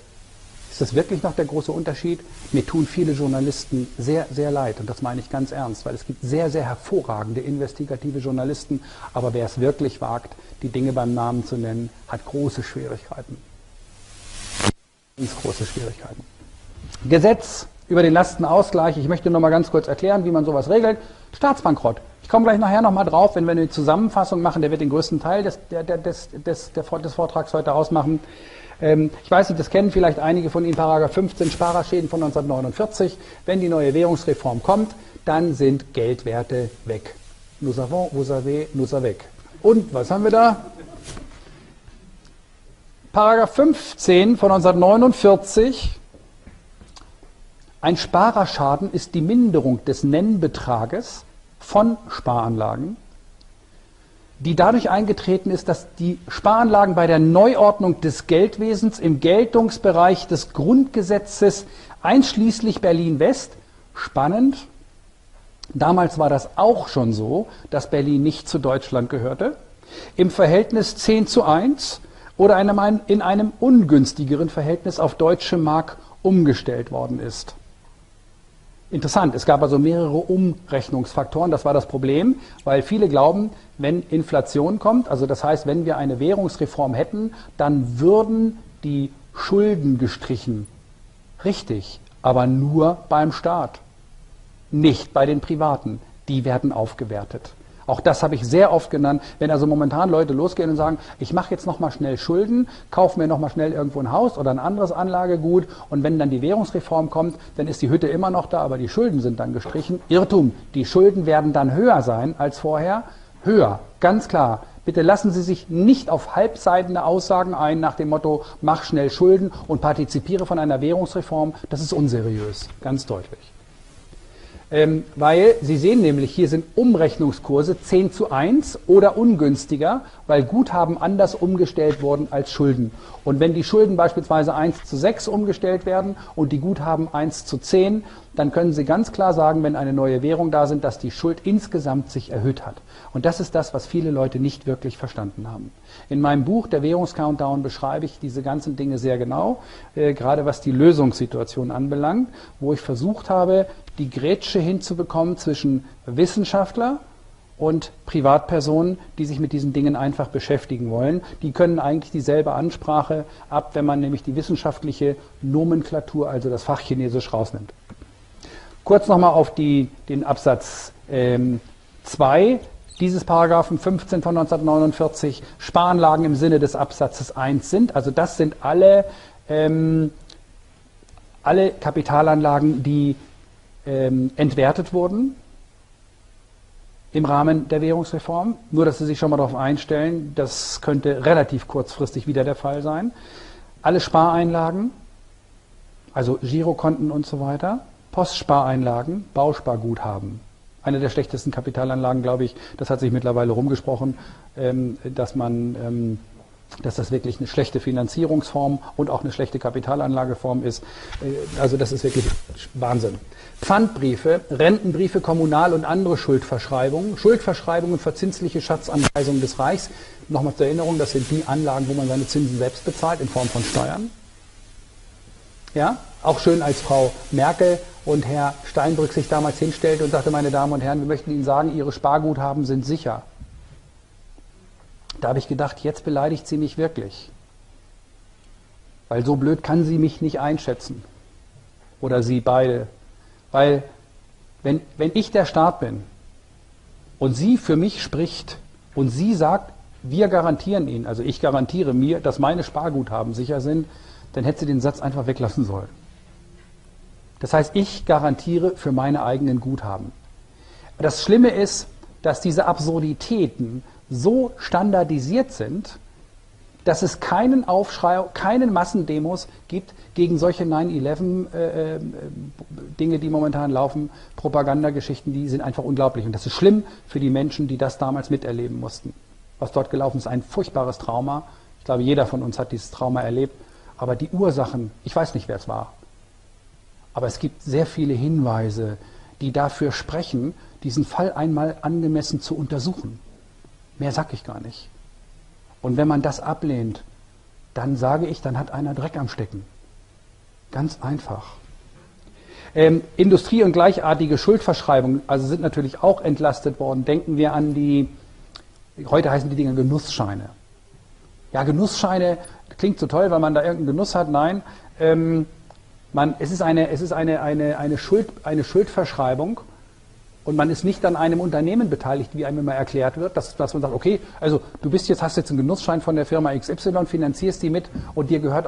Ist das wirklich noch der große Unterschied? Mir tun viele Journalisten sehr, sehr leid und das meine ich ganz ernst, weil es gibt sehr, sehr hervorragende investigative Journalisten, aber wer es wirklich wagt, die Dinge beim Namen zu nennen, hat große Schwierigkeiten. Ganz große Schwierigkeiten. Gesetz über den Lastenausgleich. Ich möchte noch mal ganz kurz erklären, wie man sowas regelt. Staatsbankrott. Ich komme gleich nachher noch mal drauf, wenn wir eine Zusammenfassung machen. Der wird den größten Teil des, der, des, des, des Vortrags heute ausmachen. Ähm, ich weiß nicht, das kennen vielleicht einige von Ihnen, Paragraph 15 Sparerschäden von 1949. Wenn die neue Währungsreform kommt, dann sind Geldwerte weg. Nous avons, vous avez, nous avec. Und was haben wir da? Paragraph 15 von 1949. Ein Sparerschaden ist die Minderung des Nennbetrages von Sparanlagen die dadurch eingetreten ist, dass die Sparanlagen bei der Neuordnung des Geldwesens im Geltungsbereich des Grundgesetzes einschließlich Berlin-West spannend. Damals war das auch schon so, dass Berlin nicht zu Deutschland gehörte. Im Verhältnis 10 zu 1 oder in einem ungünstigeren Verhältnis auf deutsche Mark umgestellt worden ist. Interessant, es gab also mehrere Umrechnungsfaktoren, das war das Problem, weil viele glauben, wenn Inflation kommt, also das heißt, wenn wir eine Währungsreform hätten, dann würden die Schulden gestrichen. Richtig, aber nur beim Staat, nicht bei den Privaten. Die werden aufgewertet. Auch das habe ich sehr oft genannt. Wenn also momentan Leute losgehen und sagen, ich mache jetzt nochmal schnell Schulden, kaufe mir nochmal schnell irgendwo ein Haus oder ein anderes Anlagegut und wenn dann die Währungsreform kommt, dann ist die Hütte immer noch da, aber die Schulden sind dann gestrichen. Irrtum. Die Schulden werden dann höher sein als vorher. Höher. Ganz klar. Bitte lassen Sie sich nicht auf halbseitende Aussagen ein nach dem Motto, mach schnell Schulden und partizipiere von einer Währungsreform. Das ist unseriös. Ganz deutlich. Ähm, weil Sie sehen nämlich, hier sind Umrechnungskurse 10 zu 1 oder ungünstiger, weil Guthaben anders umgestellt wurden als Schulden. Und wenn die Schulden beispielsweise 1 zu 6 umgestellt werden und die Guthaben 1 zu 10, dann können Sie ganz klar sagen, wenn eine neue Währung da sind, dass die Schuld insgesamt sich erhöht hat. Und das ist das, was viele Leute nicht wirklich verstanden haben. In meinem Buch, der Währungscountdown, beschreibe ich diese ganzen Dinge sehr genau, äh, gerade was die Lösungssituation anbelangt, wo ich versucht habe, die Grätsche hinzubekommen zwischen Wissenschaftler und Privatpersonen, die sich mit diesen Dingen einfach beschäftigen wollen. Die können eigentlich dieselbe Ansprache ab, wenn man nämlich die wissenschaftliche Nomenklatur, also das Fach Chinesisch, rausnimmt. Kurz nochmal auf die, den Absatz 2 ähm, dieses Paragraphen 15 von 1949 Sparanlagen im Sinne des Absatzes 1 sind. Also das sind alle, ähm, alle Kapitalanlagen, die ähm, entwertet wurden im Rahmen der Währungsreform. Nur, dass Sie sich schon mal darauf einstellen, das könnte relativ kurzfristig wieder der Fall sein. Alle Spareinlagen, also Girokonten und so weiter, Postspareinlagen, Bausparguthaben. Eine der schlechtesten Kapitalanlagen, glaube ich, das hat sich mittlerweile rumgesprochen, ähm, dass man ähm, dass das wirklich eine schlechte Finanzierungsform und auch eine schlechte Kapitalanlageform ist. Äh, also das ist wirklich Wahnsinn. Pfandbriefe, Rentenbriefe, Kommunal- und andere Schuldverschreibungen, Schuldverschreibungen, verzinsliche Schatzanweisungen des Reichs. Nochmal zur Erinnerung, das sind die Anlagen, wo man seine Zinsen selbst bezahlt in Form von Steuern. Ja, auch schön als Frau Merkel und Herr Steinbrück sich damals hinstellte und sagte, meine Damen und Herren, wir möchten Ihnen sagen, Ihre Sparguthaben sind sicher. Da habe ich gedacht, jetzt beleidigt sie mich wirklich. Weil so blöd kann sie mich nicht einschätzen. Oder sie beide. Weil wenn, wenn ich der Staat bin und sie für mich spricht und sie sagt, wir garantieren Ihnen, also ich garantiere mir, dass meine Sparguthaben sicher sind, dann hätte sie den Satz einfach weglassen sollen. Das heißt, ich garantiere für meine eigenen Guthaben. Das Schlimme ist, dass diese Absurditäten so standardisiert sind, dass es keinen Aufschrei, keinen Massendemos gibt gegen solche 9-11-Dinge, äh, äh, die momentan laufen, Propagandageschichten, die sind einfach unglaublich. Und das ist schlimm für die Menschen, die das damals miterleben mussten. Was dort gelaufen ist, ein furchtbares Trauma. Ich glaube, jeder von uns hat dieses Trauma erlebt. Aber die Ursachen, ich weiß nicht, wer es war. Aber es gibt sehr viele Hinweise, die dafür sprechen, diesen Fall einmal angemessen zu untersuchen. Mehr sag ich gar nicht. Und wenn man das ablehnt, dann sage ich, dann hat einer Dreck am Stecken. Ganz einfach. Ähm, Industrie- und gleichartige Schuldverschreibungen also sind natürlich auch entlastet worden. Denken wir an die, heute heißen die Dinge Genussscheine. Ja, Genussscheine klingt so toll, weil man da irgendeinen Genuss hat. Nein, ähm, man, es ist, eine, es ist eine, eine, eine, Schuld, eine Schuldverschreibung und man ist nicht an einem Unternehmen beteiligt, wie einem immer erklärt wird, dass, dass man sagt, okay, also du bist jetzt, hast jetzt einen Genussschein von der Firma XY, finanzierst die mit und dir gehört auch